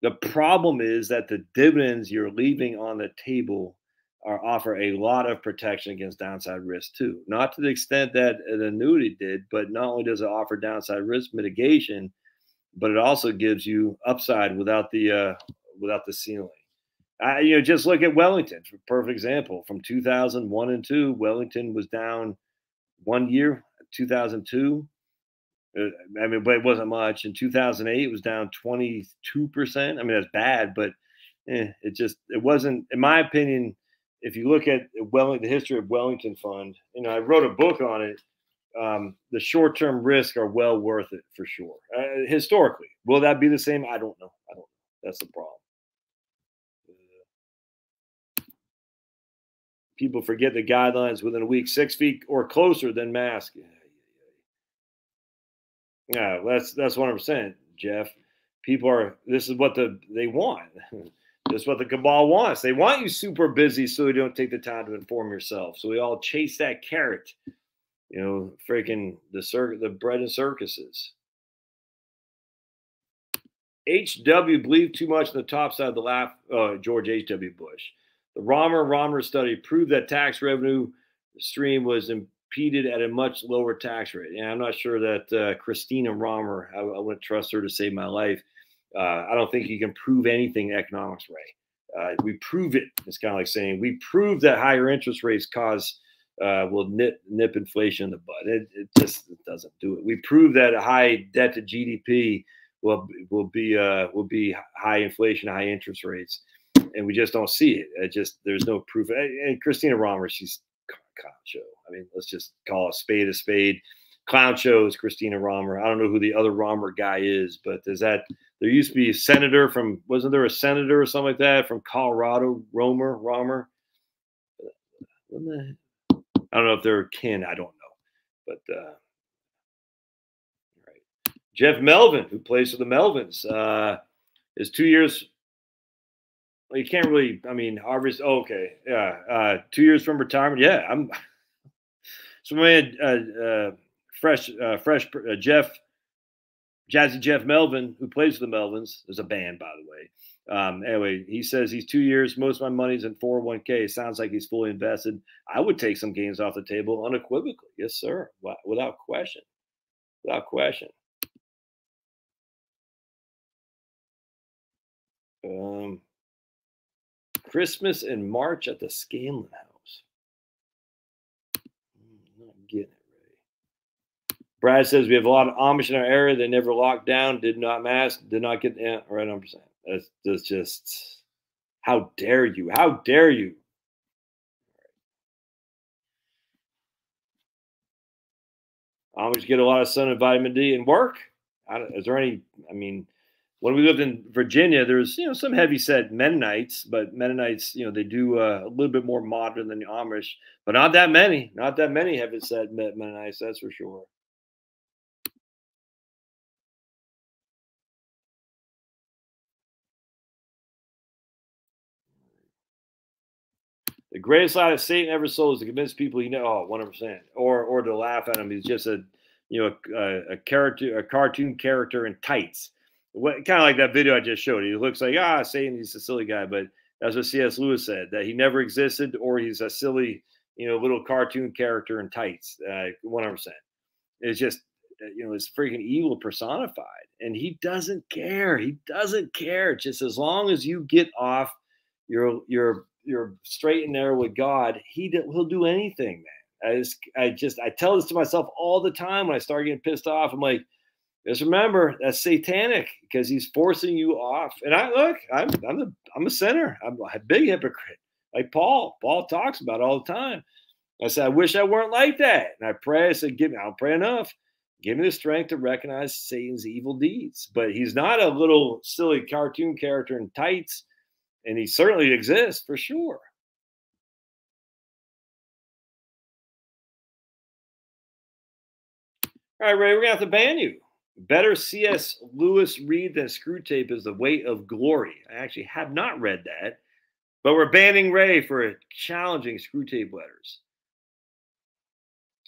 The problem is that the dividends you're leaving on the table are offer a lot of protection against downside risk too. Not to the extent that an annuity did, but not only does it offer downside risk mitigation, but it also gives you upside without the uh, without the ceiling. I, you know, just look at Wellington, perfect example. From 2001 and two, Wellington was down one year, 2002. Uh, I mean, but it wasn't much. In 2008, it was down 22 percent. I mean, that's bad, but eh, it just it wasn't, in my opinion if you look at well the history of Wellington Fund, you know I wrote a book on it. Um, the short-term risks are well worth it for sure. Uh, historically, will that be the same? I don't know. I don't. know. That's the problem. People forget the guidelines within a week, six feet or closer than mask. Yeah, that's that's one hundred percent, Jeff. People are. This is what the they want. *laughs* That's what the cabal wants. They want you super busy so you don't take the time to inform yourself. So we all chase that carrot, you know, freaking the circuit, the bread and circuses. HW believed too much in the top side of the lap. Uh, George H.W. Bush. The Romer Romer study proved that tax revenue stream was impeded at a much lower tax rate. And I'm not sure that uh, Christina Romer, I, I wouldn't trust her to save my life. Uh, I don't think you can prove anything economics way. Uh, we prove it. It's kind of like saying we prove that higher interest rates cause uh, will nip, nip inflation in the butt. It, it just it doesn't do it. We prove that a high debt to GDP will will be uh, will be high inflation, high interest rates, and we just don't see it. It just there's no proof. And Christina Romer, she's clown show. I mean, let's just call a spade a spade. Clown shows Christina Romer. I don't know who the other Romer guy is, but does that there used to be a senator from wasn't there a senator or something like that from Colorado, Romer, Romer? I don't know if they're kin. I don't know, but uh, right. Jeff Melvin, who plays for the Melvins, uh, is two years. Well, you can't really. I mean, Harvest. Oh, okay, yeah, uh, two years from retirement. Yeah, I'm. So man, uh, uh, fresh, uh, fresh uh, Jeff Jazzy Jeff Melvin, who plays for the Melvins, is a band, by the way. Um, anyway, he says he's two years. Most of my money's in 401k. Sounds like he's fully invested. I would take some gains off the table unequivocally. Yes, sir. Without question. Without question. Um, Christmas in March at the Scandlen House. I'm not getting it. Brad says we have a lot of Amish in our area. They never locked down, did not mask, did not get the right number. That's, that's just how dare you? How dare you? Amish get a lot of sun and vitamin D and work. Is there any? I mean, when we lived in Virginia, there's you know some heavy set Mennonites, but Mennonites, you know, they do uh, a little bit more modern than the Amish, but not that many. Not that many heavy set Mennonites, that's for sure. The greatest lie that Satan ever sold is to convince people you know, oh, 100%, or or to laugh at him. He's just a, you know, a, a character, a cartoon character in tights. What kind of like that video I just showed. He looks like ah, Satan. He's a silly guy, but that's what C.S. Lewis said that he never existed, or he's a silly, you know, little cartoon character in tights. Uh, 100%. It's just, uh, you know, it's freaking evil personified, and he doesn't care. He doesn't care. Just as long as you get off your your you're straight and narrow with God, he he'll do anything, man. I just, I just, I tell this to myself all the time when I start getting pissed off. I'm like, just remember that's satanic because he's forcing you off. And I look, I'm, I'm, a, I'm a sinner. I'm a big hypocrite, like Paul. Paul talks about all the time. I said, I wish I weren't like that. And I pray. I said, give me. I don't pray enough. Give me the strength to recognize Satan's evil deeds. But he's not a little silly cartoon character in tights, and he certainly exists for sure. All right, Ray, we're gonna have to ban you. Better C.S. Lewis read than Screwtape is the weight of glory. I actually have not read that, but we're banning Ray for challenging Screwtape letters.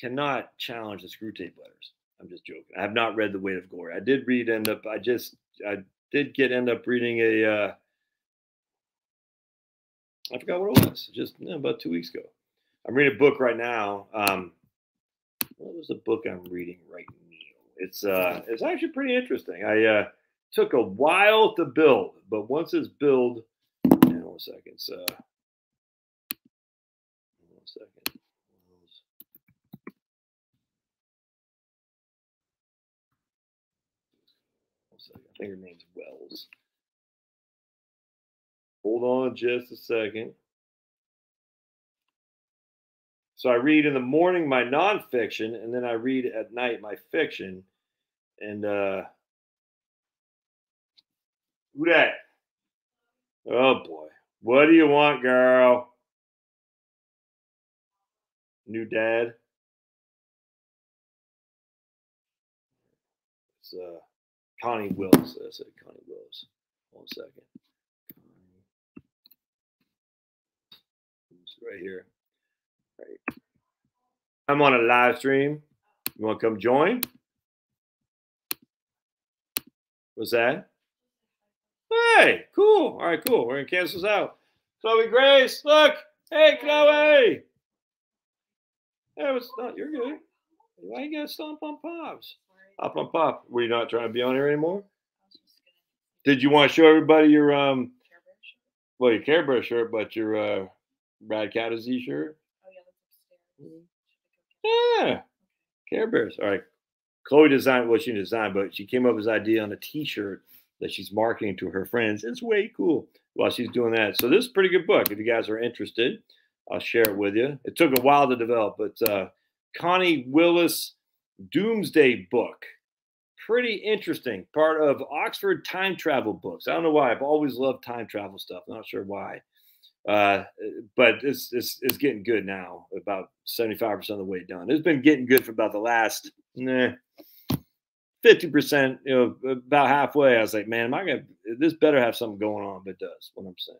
Cannot challenge the Screwtape letters. I'm just joking. I have not read The Weight of Glory. I did read end up. I just I did get end up reading a. Uh, I forgot what it was. Just about two weeks ago. I'm reading a book right now. Um, what was the book I'm reading right? It's uh, it's actually pretty interesting. I uh, took a while to build, but once it's built. So, second. I think her name's Wells. Hold on just a second. So I read in the morning my nonfiction, and then I read at night my fiction. And uh who that? Oh boy. What do you want, girl? New dad. It's uh Connie Wills. I said Connie Wills. One second. It's right here. Right. I'm on a live stream. You want to come join? What's that? Hey, cool. All right, cool. We're gonna cancel this out. Chloe Grace, look. Hey, Chloe. Hey, what's not? You're good. Why you gotta stomp on pops? Up on pop. Were you not trying to be on here anymore? Did you want to show everybody your um? Well, your Care Bear shirt, but your uh, Brad Cat Z shirt. Yeah, Care Bears. All right. Chloe designed what she designed, but she came up with this idea on a T-shirt that she's marketing to her friends. It's way cool while she's doing that. So this is a pretty good book. If you guys are interested, I'll share it with you. It took a while to develop, but uh, Connie Willis Doomsday book. Pretty interesting. Part of Oxford time travel books. I don't know why. I've always loved time travel stuff. not sure why. Uh, but it's, it's, it's getting good now, about 75% of the way done. It's been getting good for about the last nah, 50%, you know, about halfway. I was like, man, am I going to, this better have something going on, but it does, what I'm saying.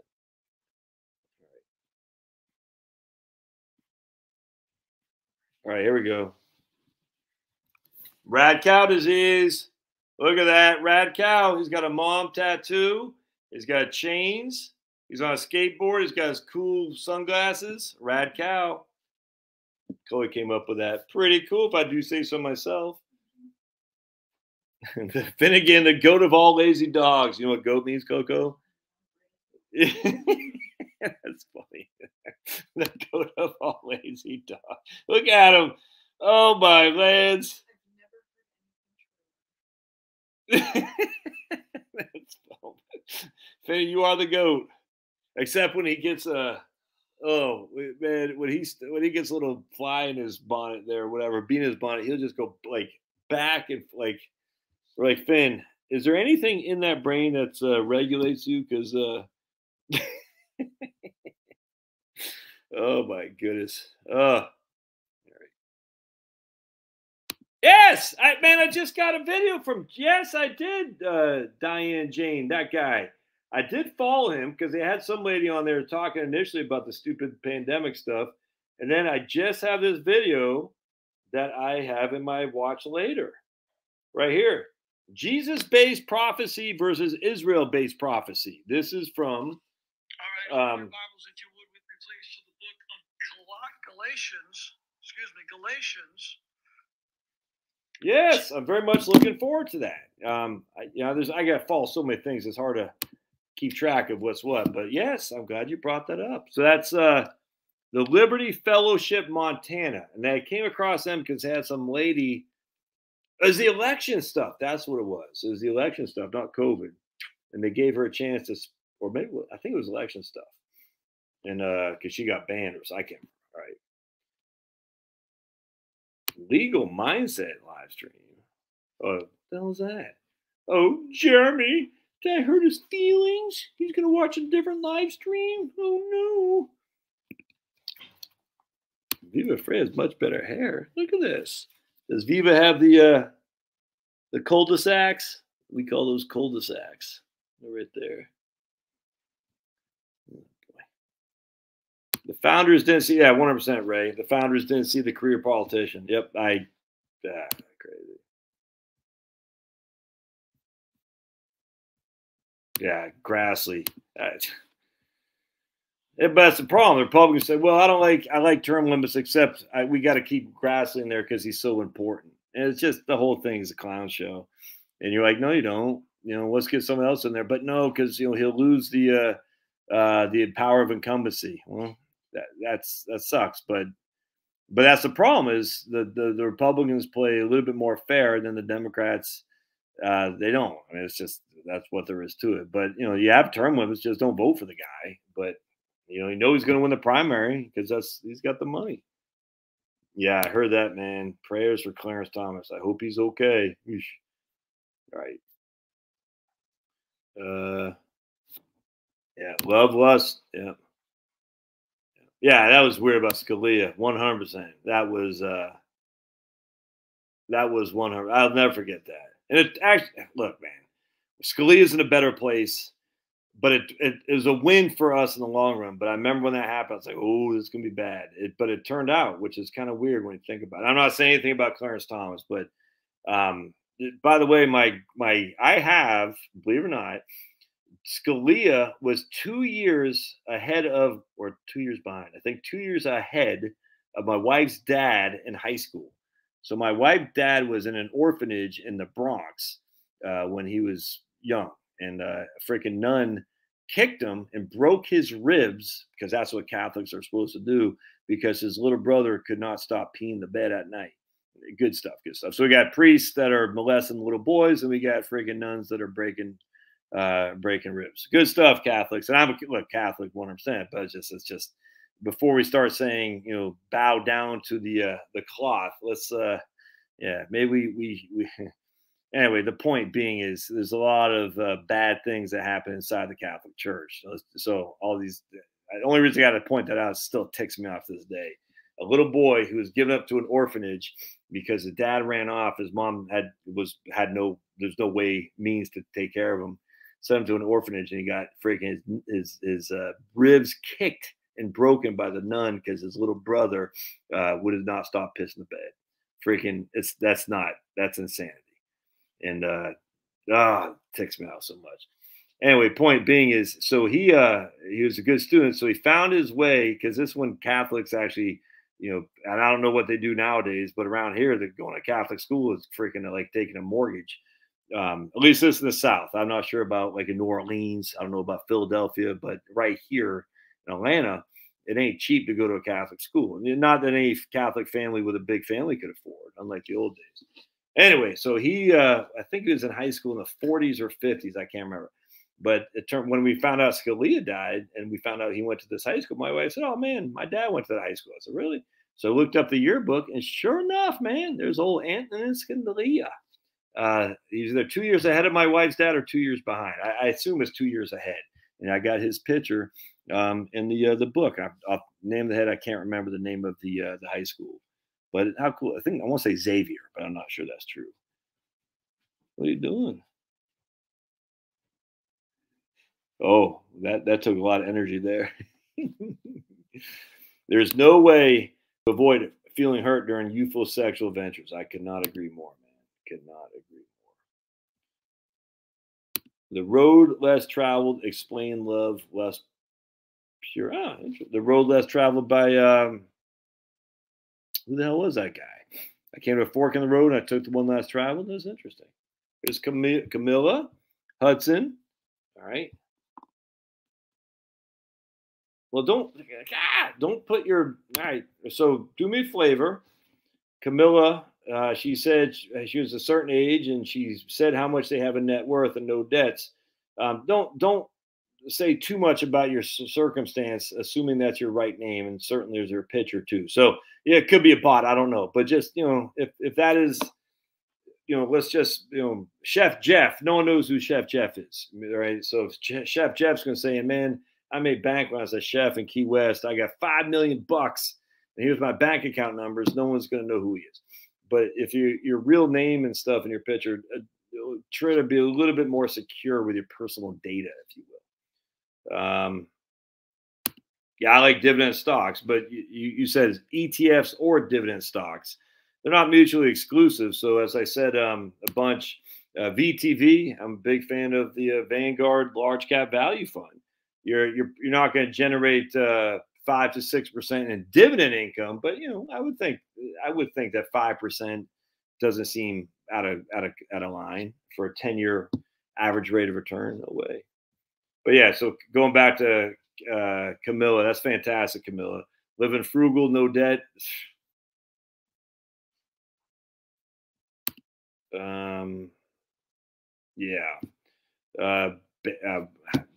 All right, here we go. Rad cow disease. Look at that. Rad cow. He's got a mom tattoo. He's got chains. He's on a skateboard. He's got his cool sunglasses. Rad cow. Chloe came up with that. Pretty cool, if I do say so myself. *laughs* Finnegan, the goat of all lazy dogs. You know what goat means, Coco? *laughs* That's funny. *laughs* the goat of all lazy dogs. Look at him. Oh my lands. That's Finny, you are the goat. Except when he gets a oh man, when he's when he gets a little fly in his bonnet there, whatever, being in his bonnet, he'll just go like back and like like Finn. Is there anything in that brain that uh, regulates you? Because uh, *laughs* oh my goodness, oh. Yes, I man, I just got a video from. Yes, I did. Uh, Diane Jane, that guy. I did follow him because they had some lady on there talking initially about the stupid pandemic stuff. And then I just have this video that I have in my watch later, right here. Jesus based prophecy versus Israel based prophecy. This is from. All right, Um, Bibles, if you would, with me, please, to the book of Galatians. Excuse me, Galatians. Yes, I'm very much looking forward to that. Um, I, you know, there's I got to follow so many things. It's hard to keep track of what's what. But yes, I'm glad you brought that up. So that's uh, the Liberty Fellowship Montana, and I came across them because they had some lady. It was the election stuff. That's what it was. It was the election stuff, not COVID. And they gave her a chance to, or maybe I think it was election stuff, and uh, because she got banned or so I can't. All right. Legal mindset live stream. Oh, what the that? Oh, Jeremy, did I hurt his feelings? He's gonna watch a different live stream. Oh no. Viva Frei has much better hair. Look at this. Does Viva have the uh the cul-de-sacs? We call those cul-de-sacs. They're right there. Oh. The founders didn't see, yeah, 100% Ray. The founders didn't see the career politician. Yep, I, ah, Yeah, Grassley. Uh, but that's the problem. The Republicans say, "Well, I don't like I like term limits, except I, we got to keep Grassley in there because he's so important." And it's just the whole thing is a clown show. And you're like, "No, you don't. You know, let's get someone else in there." But no, because you know he'll lose the uh, uh, the power of incumbency. Well, that that's that sucks. But but that's the problem is the the, the Republicans play a little bit more fair than the Democrats. Uh, they don't. I mean, it's just that's what there is to it. But you know, you have term limits, just don't vote for the guy. But you know, you know he's going to win the primary because that's he's got the money. Yeah, I heard that, man. Prayers for Clarence Thomas. I hope he's okay. Right. Uh, yeah, love lust. Yeah. Yeah, that was weird about Scalia. One hundred percent. That was uh that was one hundred. I'll never forget that. And it actually, look, man, Scalia's in a better place, but it, it, it was a win for us in the long run. But I remember when that happened, I was like, oh, this is gonna be bad. It, but it turned out, which is kind of weird when you think about it. I'm not saying anything about Clarence Thomas, but um, by the way, my my I have, believe it or not, Scalia was two years ahead of, or two years behind. I think two years ahead of my wife's dad in high school. So my wife's dad was in an orphanage in the Bronx uh, when he was young, and uh, a freaking nun kicked him and broke his ribs because that's what Catholics are supposed to do because his little brother could not stop peeing the bed at night. Good stuff, good stuff. So we got priests that are molesting little boys, and we got freaking nuns that are breaking uh, breaking ribs. Good stuff, Catholics. And I'm a look Catholic 100%, but it's just it's just before we start saying you know bow down to the uh, the cloth. Let's uh, yeah maybe we we, we *laughs* anyway. The point being is there's a lot of uh, bad things that happen inside the Catholic Church. So, so all these the only reason I got to point that out still ticks me off this day. A little boy who was given up to an orphanage because his dad ran off. His mom had was had no there's no way means to take care of him sent him to an orphanage and he got freaking his his, his uh, ribs kicked and broken by the nun because his little brother uh, would have not stopped pissing the bed. Freaking, it's that's not that's insanity, and uh, ah, ticks me out so much. Anyway, point being is, so he uh he was a good student, so he found his way because this one Catholics actually, you know, and I don't know what they do nowadays, but around here, they're going to Catholic school is freaking like taking a mortgage um, at least this in the South. I'm not sure about like in New Orleans. I don't know about Philadelphia, but right here Atlanta, it ain't cheap to go to a Catholic school. Not that any Catholic family with a big family could afford, unlike the old days. Anyway, so he, uh, I think he was in high school in the 40s or 50s. I can't remember. But it turned when we found out Scalia died and we found out he went to this high school, my wife said, Oh man, my dad went to that high school. I said, Really? So I looked up the yearbook, and sure enough, man, there's old Antonin Scalia uh, he's either two years ahead of my wife's dad or two years behind. I, I assume it's two years ahead. And I got his picture um, in the uh, the book. I, I'll name the head. I can't remember the name of the uh, the high school, but how cool! I think I want to say Xavier, but I'm not sure that's true. What are you doing? Oh, that that took a lot of energy there. *laughs* There's no way to avoid feeling hurt during youthful sexual ventures. I could not agree more man. cannot agree more. The road less traveled, explain love less pure. Ah, the road less traveled by um, who the hell was that guy? I came to a fork in the road and I took the one less traveled. That's interesting. There's Cam- Camilla Hudson. All right. Well, don't ah, don't put your all right. So do me a favor, Camilla. Uh, she said she, she was a certain age, and she said how much they have a net worth and no debts. Um, don't don't say too much about your circumstance, assuming that's your right name, and certainly there's your picture too. So yeah, it could be a bot. I don't know, but just you know, if if that is, you know, let's just you know, Chef Jeff. No one knows who Chef Jeff is, right? So if Chef Jeff's to say, "Man, I made bank when I was a chef in Key West. I got five million bucks, and here's my bank account numbers," no one's to know who he is. But if you your real name and stuff in your picture, uh, try to be a little bit more secure with your personal data, if you will. Um, yeah, I like dividend stocks, but you, you said ETFs or dividend stocks. They're not mutually exclusive. So as I said um, a bunch, uh, VTV. I'm a big fan of the uh, Vanguard Large Cap Value Fund. You're you're you're not going to generate uh, five to six percent in dividend income, but you know I would think I would think that five percent doesn't seem out of out of out of line for a ten year average rate of return. No way. But yeah, so going back to uh, Camilla, that's fantastic, Camilla. Living frugal, no debt. Um, yeah. Uh, uh,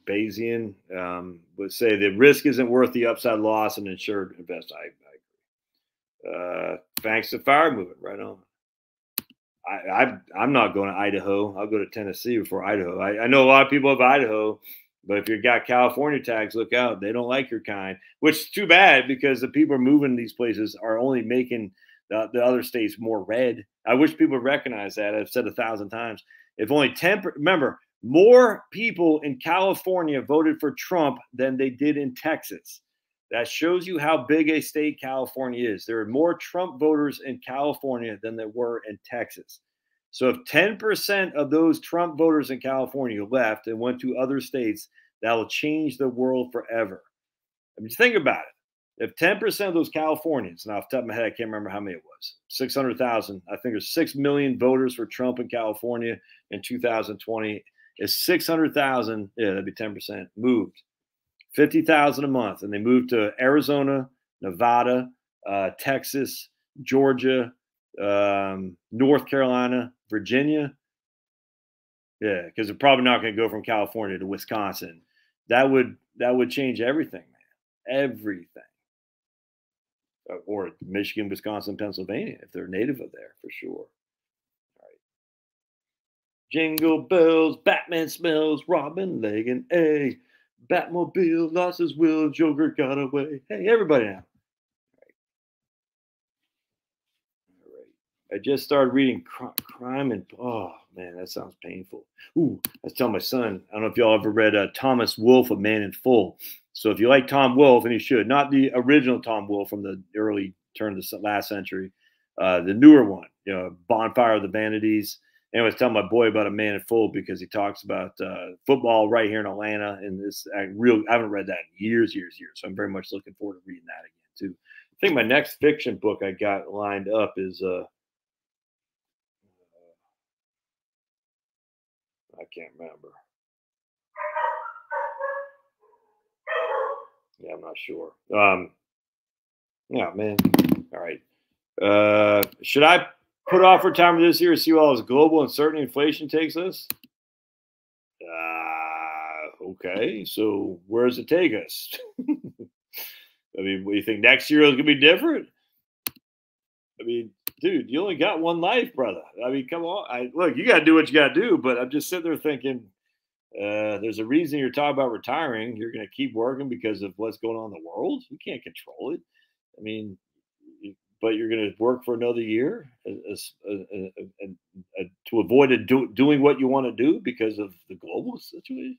Bayesian um, would say the risk isn't worth the upside loss and insured invest. I, agree. Uh, thanks to fire movement, right on. I, I I'm not going to Idaho. I'll go to Tennessee before Idaho. I, I know a lot of people of Idaho, but if you've got California tags, look out. They don't like your kind, which is too bad because the people moving these places are only making the, the other states more red. I wish people recognize that. I've said a thousand times. If only 10, remember, more people in California voted for Trump than they did in Texas. That shows you how big a state California is. There are more Trump voters in California than there were in Texas. So if 10% of those Trump voters in California left and went to other states, that will change the world forever. I mean, think about it. If 10% of those Californians, and off the top of my head, I can't remember how many it was, 600,000, I think there's 6 million voters for Trump in California in 2020. Is 600,000, yeah, that'd be 10%, moved 50,000 a month. And they moved to Arizona, Nevada, uh, Texas, Georgia, um, North Carolina, Virginia. Yeah, because they're probably not going to go from California to Wisconsin. That would that would change everything, man. Everything. Uh, Or Michigan, Wisconsin, Pennsylvania, if they're native of there, for sure. All right. Jingle bells, Batman smells, Robin leg and A. Batmobile lost his will, Joker got away. Hey, everybody now. All right. I just started reading cri- Crime and oh man, that sounds painful. Ooh, I was telling my son. I don't know if y'all ever read uh, Thomas Wolfe, A Man in Full. So if you like Tom Wolfe, and you should, not the original Tom Wolfe from the early turn of the last century, uh, the newer one, you know, Bonfire of the Vanities. And I was telling my boy about A Man in Full because he talks about uh, football right here in Atlanta, and this I real I haven't read that in years, years, years. So I'm very much looking forward to reading that again too. I think my next fiction book I got lined up is uh, I can't remember. Yeah, I'm not sure. Um, yeah, man. All right. Uh, should I put off retirement this year to see what all this global uncertainty inflation takes us? Uh, okay. So where does it take us? *laughs* I mean, what do you think next year is going to be different? I mean, dude, you only got one life, brother. I mean, come on. I look, you got to do what you got to do, but I'm just sitting there thinking, uh, there's a reason you're talking about retiring. You're going to keep working because of what's going on in the world. You can't control it. I mean, but you're going to work for another year as, as, uh, uh, uh, to avoid do, doing what you want to do because of the global situation.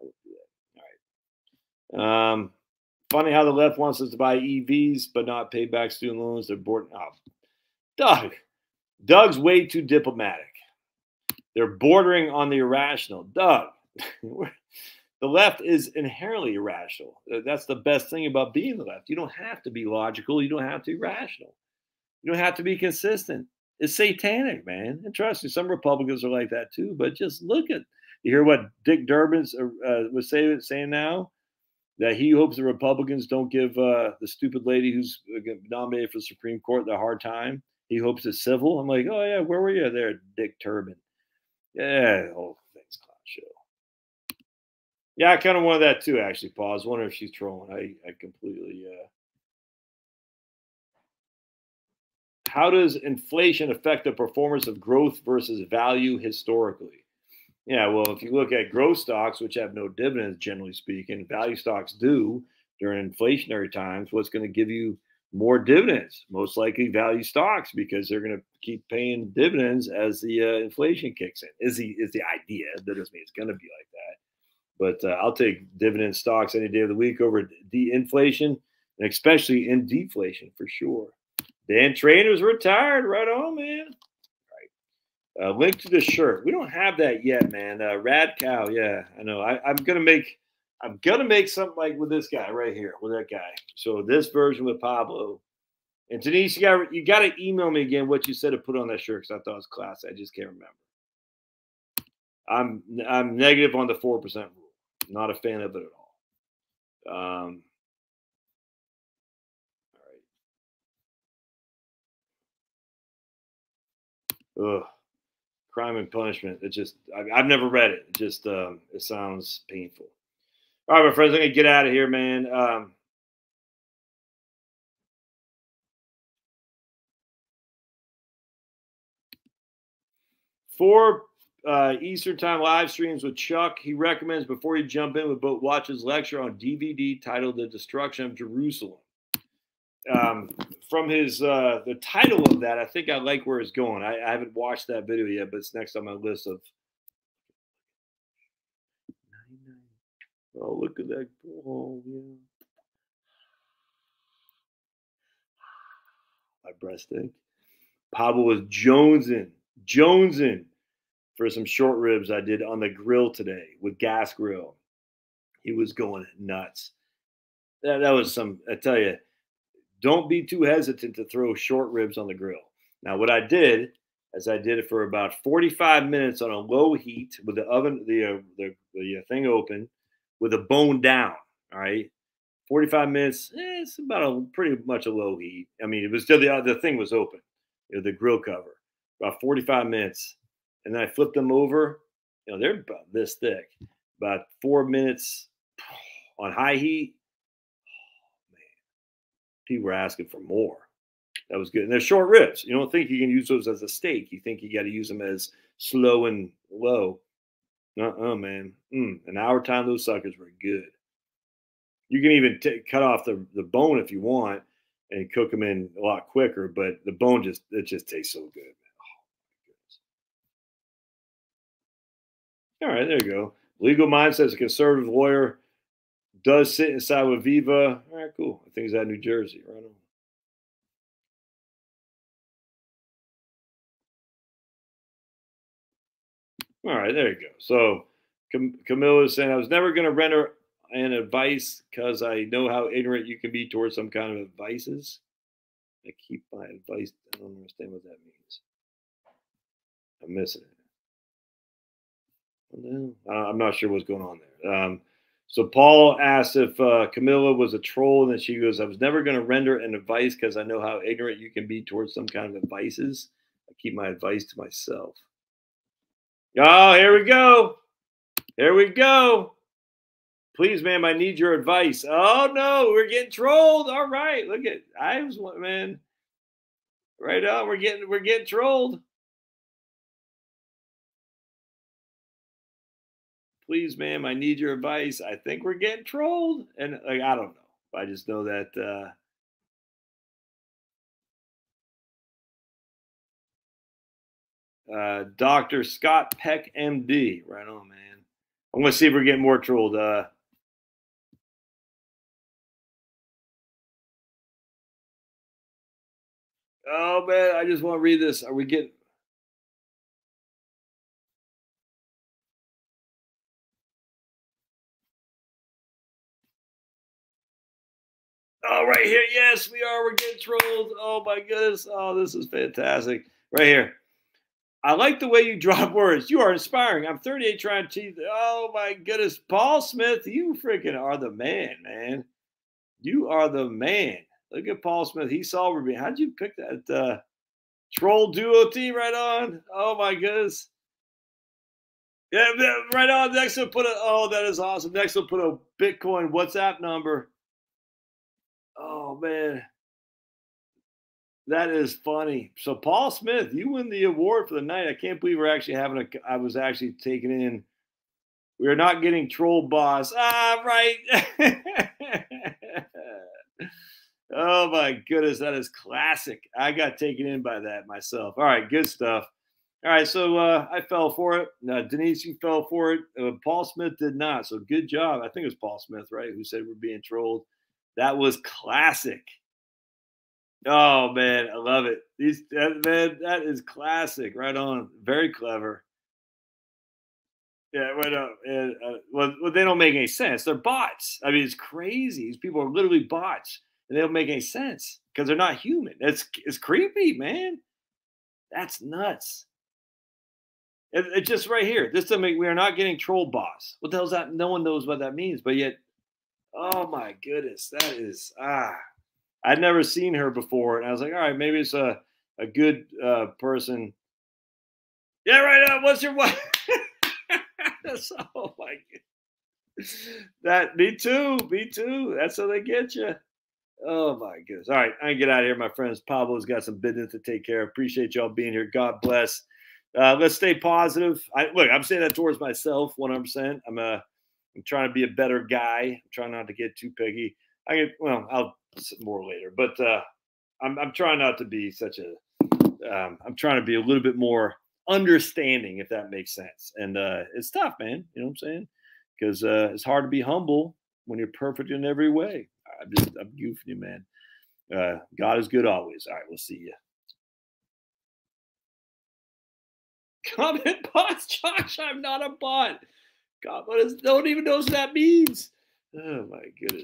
All right. Um, funny how the left wants us to buy EVs but not pay back student loans. They're bored. Oh, Doug, Doug's way too diplomatic. They're bordering on the irrational. Doug, *laughs* the left is inherently irrational. That's the best thing about being the left. You don't have to be logical. You don't have to be rational. You don't have to be consistent. It's satanic, man. And trust me, some Republicans are like that too. But just look at you hear what Dick Durbin's uh, uh, was saying saying now. that he hopes the Republicans don't give uh, the stupid lady who's uh, nominated for the Supreme Court the hard time. He hopes it's civil. I'm like, oh yeah, where were you there, Dick Turban? Yeah, oh, thanks, clown show. Yeah, I kind of wanted that too, actually. pause. Wondering if she's trolling. I, I completely. Uh... How does inflation affect the performance of growth versus value historically? Yeah, well, if you look at growth stocks, which have no dividends, generally speaking, value stocks do during inflationary times, what's going to give you more dividends? Most likely value stocks because they're going to keep paying dividends as the uh, inflation kicks in. Is the is the idea? That doesn't mean it's going to be like that. But uh, I'll take dividend stocks any day of the week over de-inflation, and especially in deflation for sure. Dan Trainer's retired. Right on, man. Uh, link to the shirt. We don't have that yet, man. Uh, Rad cow. Yeah, I know. I, I'm gonna make. I'm gonna make something like with this guy right here, with that guy. So this version with Pablo. And Denise, you got you got to email me again what you said to put on that shirt because I thought it was class. I just can't remember. I'm I'm negative on the four percent rule. Not a fan of it at all. Um, all right. Ugh. Crime and Punishment. It just I, have never read it. it just um, it sounds painful. All right, my friends, I'm gonna get out of here, man. Um, four uh, Eastern Time live streams with Chuck. He recommends before you jump in with boat watch his lecture on DVD titled "The Destruction of Jerusalem." um, from his uh, the title of that, I think I like where it's going. I, I, haven't watched that video yet, but it's next on my list of. Oh, look at that! Oh, yeah. My breast thing. Pablo was jonesing, jonesing for some short ribs I did on the grill today with gas grill. He was going nuts. That, that was some. I tell you don't be too hesitant to throw short ribs on the grill. Now, what I did is I did it for about 45 minutes on a low heat with the oven, the uh, the, the uh, thing open, with a bone down. All right, 45 minutes. Eh, it's about a pretty much a low heat. I mean, it was still the uh, the thing was open, you know, the grill cover. About 45 minutes, and then I flipped them over. You know, they're about this thick. About four minutes *sighs* on high heat, *sighs* Man, people were asking for more. That was good. And they're short ribs. You don't think you can use those as a steak. You think you got to use them as slow and low. Uh-uh, man. Mm, an hour time, those suckers were good. You can even t- cut off the, the bone if you want and cook them in a lot quicker, but the bone just it just tastes so good. Oh, All right, there you go. Legal Mind says a conservative lawyer does sit inside with Viva. All right, cool. I think he's out New Jersey. Right on. All right, there you go. So Cam- Camilla is saying, I was never going to render an advice because I know how ignorant you can be towards some kind of advices. I keep my advice. I don't understand what that means. I'm missing it. I'm not sure what's going on there. Um, so Paul asked if uh, Camilla was a troll, and then she goes, "I was never going to render an advice because I know how ignorant you can be towards some kind of advices. I keep my advice to myself." Oh, here we go. Here we go. Please, ma'am, I need your advice. Oh no, we're getting trolled. All right, look at I was man. Right on, we're getting we're getting trolled. please, ma'am, I need your advice. I think we're getting trolled. And like, I don't know. I just know that uh, uh, Dr. Scott Peck, MD. Right on, man. I'm going to see if we're getting more trolled. Uh, oh, man. I just want to read this. Are we getting. Oh, right here. Yes, we are. We're getting trolled. Oh, my goodness. Oh, this is fantastic. Right here. I like the way you *laughs* drop words. You are inspiring. I'm 38 trying to cheat. Oh my goodness. Paul Smith, you freaking are the man, man. You are the man. Look at Paul Smith. He saw Ruby. How'd you pick that uh, troll duo team right on? Oh my goodness. Yeah, right on. Next we'll put a oh, that is awesome. Next we'll put a Bitcoin WhatsApp number. Oh man. That is funny. So Paul Smith, you win the award for the night. I can't believe we're actually having a. I was actually taken in. We are not getting troll boss. Ah, right. *laughs* oh my goodness, that is classic. I got taken in by that myself. All right, good stuff. All right, so uh, I fell for it. Denise, you fell for it. Uh, Paul Smith did not. So good job. I think it was Paul Smith, right, who said we're being trolled. That was classic. Oh man, I love it. These that, man, that is classic. Right on. Very clever. Yeah, right on. And, uh, well, well, they don't make any sense. They're bots. I mean, it's crazy. These people are literally bots, and they don't make any sense because they're not human. It's it's creepy, man. That's nuts. It, it's just right here. This doesn't make. We are not getting troll boss. What the hell's that? No one knows what that means, but yet, oh my goodness, that is ah. I'd never seen her before, and I was like, all right, maybe it's a a good uh, person. Yeah, right. Uh, what's your wife? *laughs* oh my. That me too, me too. That's how they get you. Oh my goodness. All right, I get out of here, my friends. Pablo's got some business to take care of. Appreciate y'all being here. God bless. Uh, let's stay positive. I look, I'm saying that towards myself 100%. I'm a I'm trying to be a better guy. I'm trying not to get too picky. I get well, I'll more later. But uh, I'm I'm trying not to be such a. Um, I'm trying to be a little bit more understanding, if that makes sense. And uh, it's tough, man. You know what I'm saying? Because uh, it's hard to be humble when you're perfect in every way. I'm just I'm goofing you, man. Uh, God is good always. All right, we'll see you. Comment bots, Josh. I'm not a bot. God? No one even knows what that means. Oh my goodness.